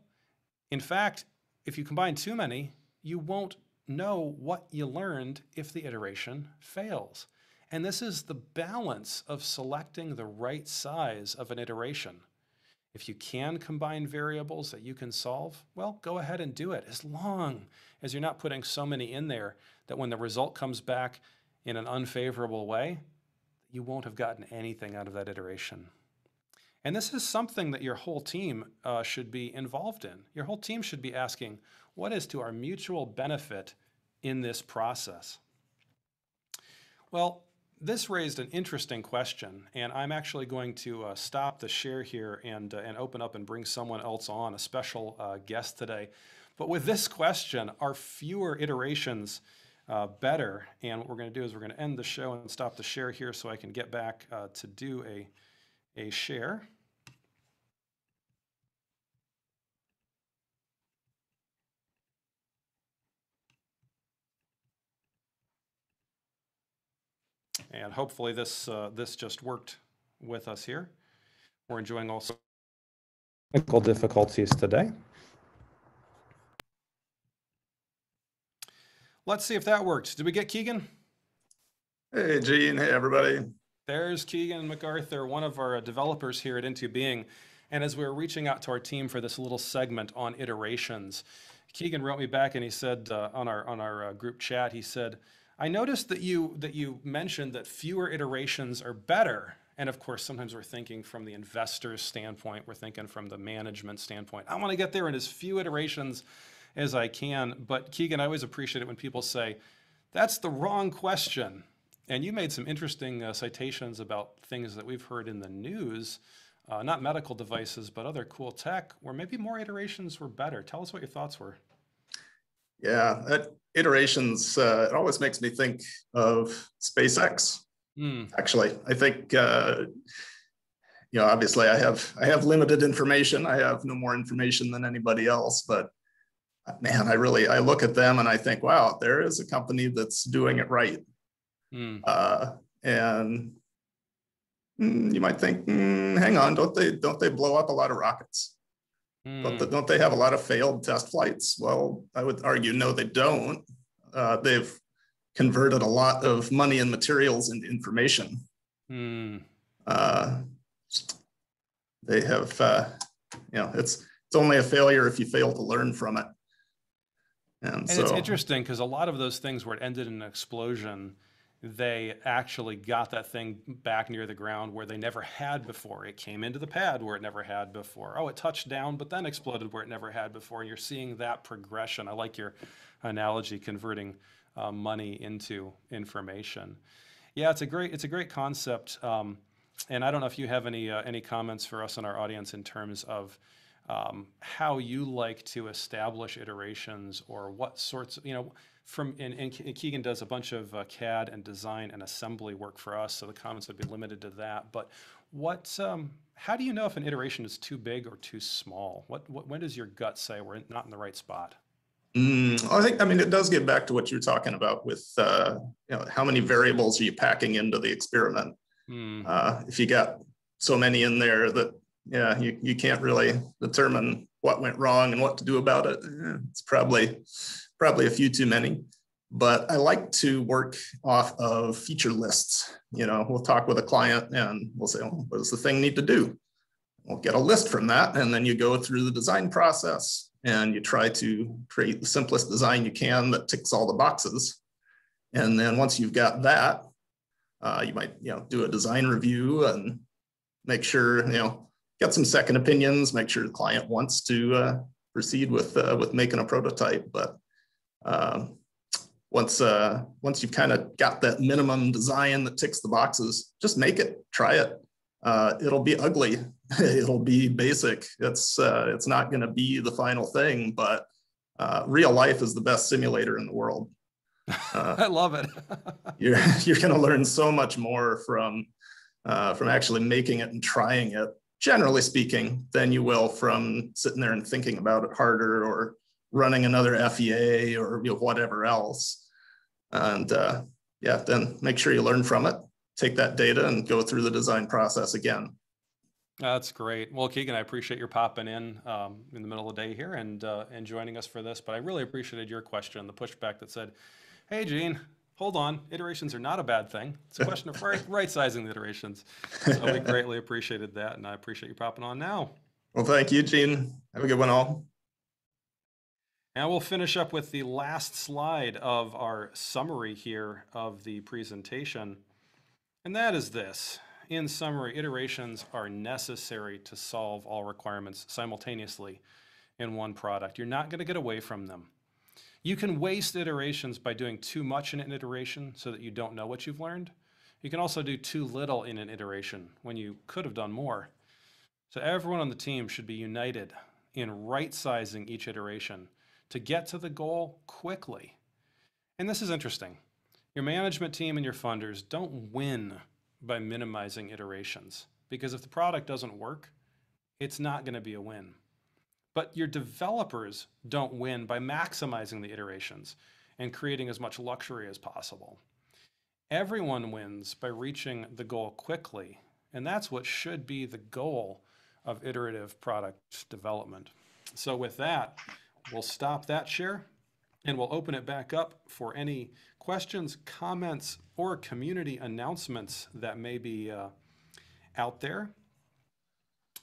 in fact, if you combine too many, you won't know what you learned if the iteration fails. And this is the balance of selecting the right size of an iteration. If you can combine variables that you can solve, well, go ahead and do it as long as you're not putting so many in there that when the result comes back in an unfavorable way, you won't have gotten anything out of that iteration. And this is something that your whole team uh, should be involved in. Your whole team should be asking, what is to our mutual benefit in this process? Well, this raised an interesting question, and I'm actually going to uh, stop the share here and, uh, and open up and bring someone else on, a special uh, guest today. But with this question, are fewer iterations uh, better? And what we're going to do is we're going to end the show and stop the share here so I can get back uh, to do a, a share. And hopefully this, uh, this just worked with us here. We're enjoying also technical difficulties today. Let's see if that worked. Did we get Keegan? Hey, Gene. Hey, everybody. There's Keegan MacArthur, one of our developers here at Into Being. And as we were reaching out to our team for this little segment on iterations, Keegan wrote me back and he said uh, on our on our uh, group chat, he said, I noticed that you that you mentioned that fewer iterations are better. And of course, sometimes we're thinking from the investor's standpoint, we're thinking from the management standpoint. I want to get there in as few iterations as I can. But Keegan, I always appreciate it when people say, that's the wrong question. and you made some interesting uh, citations about things that we've heard in the news, uh, not medical devices, but other cool tech, where maybe more iterations were better. Tell us what your thoughts were. Yeah, that iterations, uh, it always makes me think of SpaceX. Mm. Actually, I think, uh, you know, obviously I have, I have limited information. I have no more information than anybody else, but man, I really, I look at them and I think, wow, there is a company that's doing it right. Mm. Uh, and mm, you might think, mm, hang on, don't they, don't they blow up a lot of rockets? Don't, hmm. don't, they have a lot of failed test flights? Well, I would argue no, they don't. Uh, they've converted a lot of money and materials into information. Mm. Uh, they have, uh, you know, it's it's only a failure if you fail to learn from it. And, and so, it's interesting because a lot of those things where it ended in an explosion, they actually got that thing back near the ground where they never had before. It came into the pad where it never had before. Oh, it touched down, but then exploded where it never had before. And you're seeing that progression. I like your analogy converting uh, money into information. Yeah, it's a great it's a great concept. Um, and I don't know if you have any uh, any comments for us in our audience in terms of um, how you like to establish iterations or what sorts you know from and, and Keegan does a bunch of uh, CAD and design and assembly work for us, so the comments would be limited to that. But what, um, how do you know if an iteration is too big or too small? What, what when does your gut say we're not in the right spot? Mm, I think, I mean, it does get back to what you're talking about with, uh, you know, how many variables are you packing into the experiment? Mm. Uh, if you got so many in there that, yeah, you, you can't really determine what went wrong and what to do about it. Eh, it's probably, probably a few too many. But I like to work off of feature lists. You know, we'll talk with a client and we'll say, well, what does the thing need to do? We'll get a list from that. And then you go through the design process and you try to create the simplest design you can that ticks all the boxes. And then once you've got that, uh, you might you know do a design review and make sure you know get some second opinions, make sure the client wants to uh, proceed with uh, with making a prototype. But um, once uh, once you've kind of got that minimum design that ticks the boxes, just make it, try it. Uh, it'll be ugly it'll be basic. It's uh, it's not going to be the final thing, but uh, real life is the best simulator in the world. Uh, I love it. you're you're going to learn so much more from uh, from actually making it and trying it. Generally speaking, than you will from sitting there and thinking about it harder or running another FEA or you know, whatever else. And uh, yeah, then make sure you learn from it. Take that data and go through the design process again. That's great. Well, Keegan, I appreciate your popping in um, in the middle of the day here and uh, and joining us for this. But I really appreciated your question, the pushback that said, "Hey, Gene, hold on, iterations are not a bad thing. It's a question of right, right sizing the iterations." So we greatly appreciated that, and I appreciate you popping on now. Well, thank you, Gene. Have a good one, all. And we'll finish up with the last slide of our summary here of the presentation, and that is this in summary, iterations are necessary to solve all requirements simultaneously in one product. You're not going to get away from them. You can waste iterations by doing too much in an iteration so that you don't know what you've learned. You can also do too little in an iteration when you could have done more. So everyone on the team should be united in right sizing each iteration to get to the goal quickly. And this is interesting. Your management team and your funders don't win by minimizing iterations. Because if the product doesn't work, it's not going to be a win. But your developers don't win by maximizing the iterations and creating as much luxury as possible. Everyone wins by reaching the goal quickly, and that's what should be the goal of iterative product development. So with that, we'll stop that share and we'll open it back up for any questions, comments, or community announcements that may be uh, out there.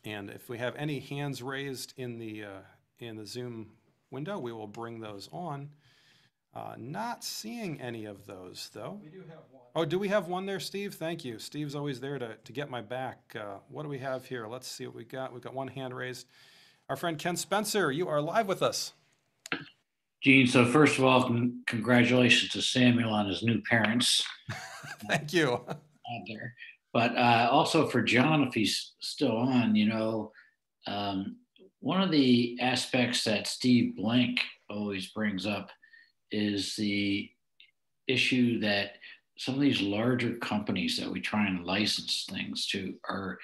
And if we have any hands raised in the uh, in the Zoom window, we will bring those on. Uh, not seeing any of those though. We do have one. Oh, do we have one there, Steve? Thank you. Steve's always there to, to get my back. Uh, what do we have here? Let's see what we got. We've got one hand raised. Our friend Ken Spencer, you are live with us. Gene, so first of all, con- congratulations to Samuel on his new parents Thank you. out there. But uh, also for John, if he's still on, you know, um, one of the aspects that Steve Blank always brings up is the issue that some of these larger companies that we try and license things to are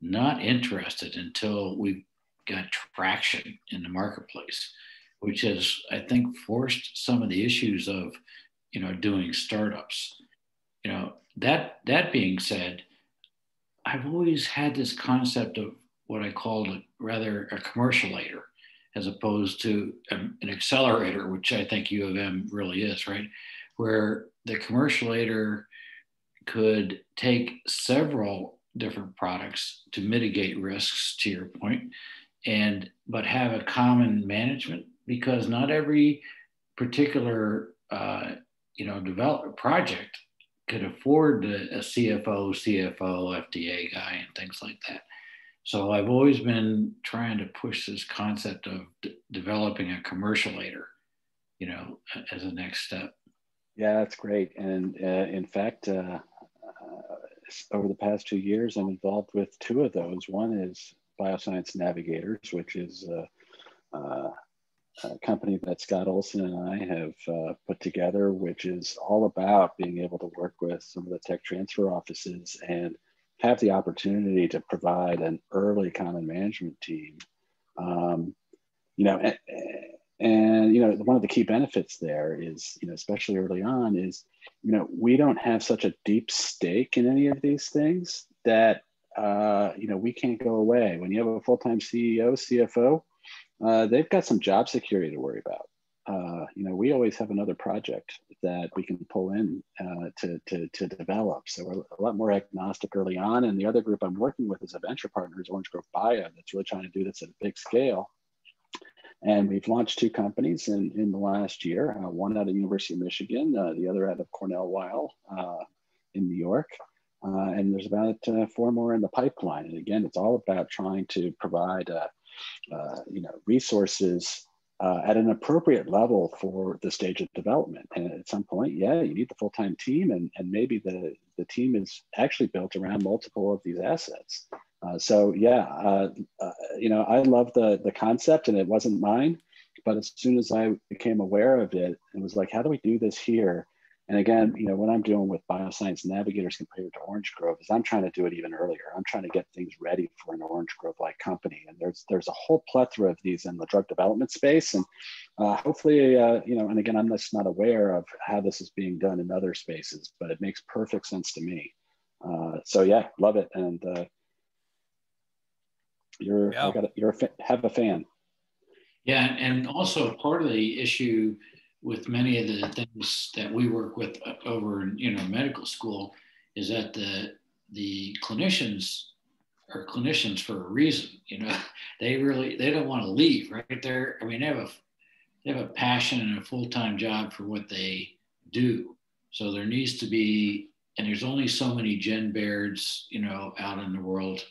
not interested until we've got traction in the marketplace which has, I think, forced some of the issues of, you know, doing startups. You know, that that being said, I've always had this concept of what I called a, rather a commercialator, as opposed to an accelerator, which I think U of M really is, right? Where the commercialator could take several different products to mitigate risks, to your point, and but have a common management because not every particular uh, you know develop project could afford a, a CFO, CFO, FDA guy, and things like that. So I've always been trying to push this concept of d- developing a commercialator, you know, as a next step. Yeah, that's great. And uh, in fact, uh, uh, over the past two years, I'm involved with two of those. One is Bioscience Navigators, which is uh, uh, a company that Scott Olson and I have uh, put together, which is all about being able to work with some of the tech transfer offices and have the opportunity to provide an early common management team. Um, you know, and, and, you know, one of the key benefits there is, you know, especially early on, is you know we don't have such a deep stake in any of these things that uh, you know we can't go away. When you have a full time CEO, CFO uh, they've got some job security to worry about. Uh, you know, we always have another project that we can pull in uh, to, to, to develop. So we're a lot more agnostic early on. And the other group I'm working with is a venture partner, is Orange Grove Bio, that's really trying to do this at a big scale. And we've launched two companies in, in the last year, uh, one out of University of Michigan, uh, the other out of Cornell Weill uh, in New York. And there's about four more in the pipeline. And again, it's all about trying to provide uh, you know, resources uh, at an appropriate level for the stage of development. And at some point, yeah, you need the full-time team, and, and maybe the, the team is actually built around multiple of these assets. Uh, so yeah, uh, uh, you know, I love the the concept, and it wasn't mine. But as soon as I became aware of it, it was like, how do we do this here? And again, you know, what I'm doing with Bioscience Navigators compared to Orange Grove is I'm trying to do it even earlier. I'm trying to get things ready for an Orange Grove-like company. And there's there's a whole plethora of these in the drug development space. And uh, hopefully, uh, you know, and again, I'm just not aware of how this is being done in other spaces, but it makes perfect sense to me. Uh, so yeah, love it. And uh, you're yeah. got a, you're a have a fan. Yeah, and also part of the issue with many of the things that we work with uh, over in you know medical school is that the the clinicians are clinicians for a reason you know? They really they don't want to leave right? There i mean they have a they have a passion and a full-time job for what they do. So there needs to be and there's only so many Jen Bairds you know out in the world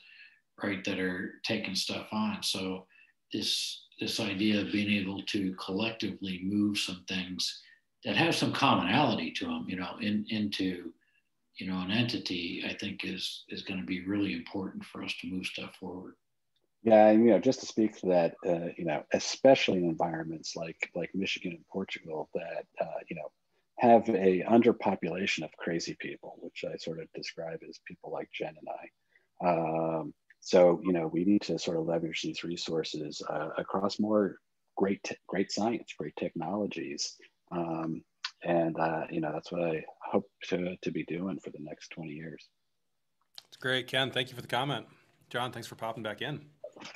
right that are taking stuff on. So this this idea of being able to collectively move some things that have some commonality to them, you know, in, into, you know, an entity, I think is is going to be really important for us to move stuff forward. Yeah, and you know, just to speak to that, uh, you know, especially in environments like like Michigan and Portugal that uh, you know have a underpopulation of crazy people, which I sort of describe as people like Jen and I. Um, so, you know, we need to sort of leverage these resources uh, across more great, great science, great technologies. Um, and, uh, you know, that's what I hope to, to be doing for the next 20 years. It's great, Ken. Thank you for the comment. John, thanks for popping back in.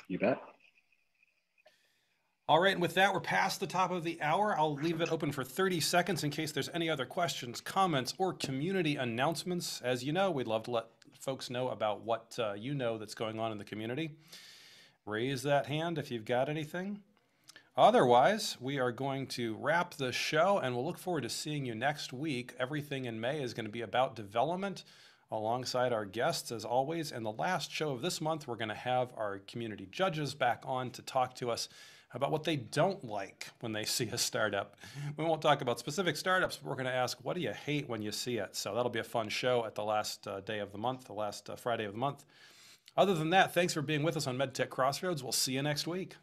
You bet. All right, and with that, we're past the top of the hour. I'll leave it open for 30 seconds in case there's any other questions, comments, or community announcements. As you know, we'd love to let folks know about what uh, you know that's going on in the community. Raise that hand if you've got anything. Otherwise, we are going to wrap the show and we'll look forward to seeing you next week. Everything in May is going to be about development alongside our guests as always. And the last show of this month, we're going to have our community judges back on to talk to us about what they don't like when they see a startup. We won't talk about specific startups, but we're going to ask, what do you hate when you see it? So that'll be a fun show at the last uh, day of the month, the last uh, Friday of the month. Other than that, thanks for being with us on MedTech Crossroads. We'll see you next week.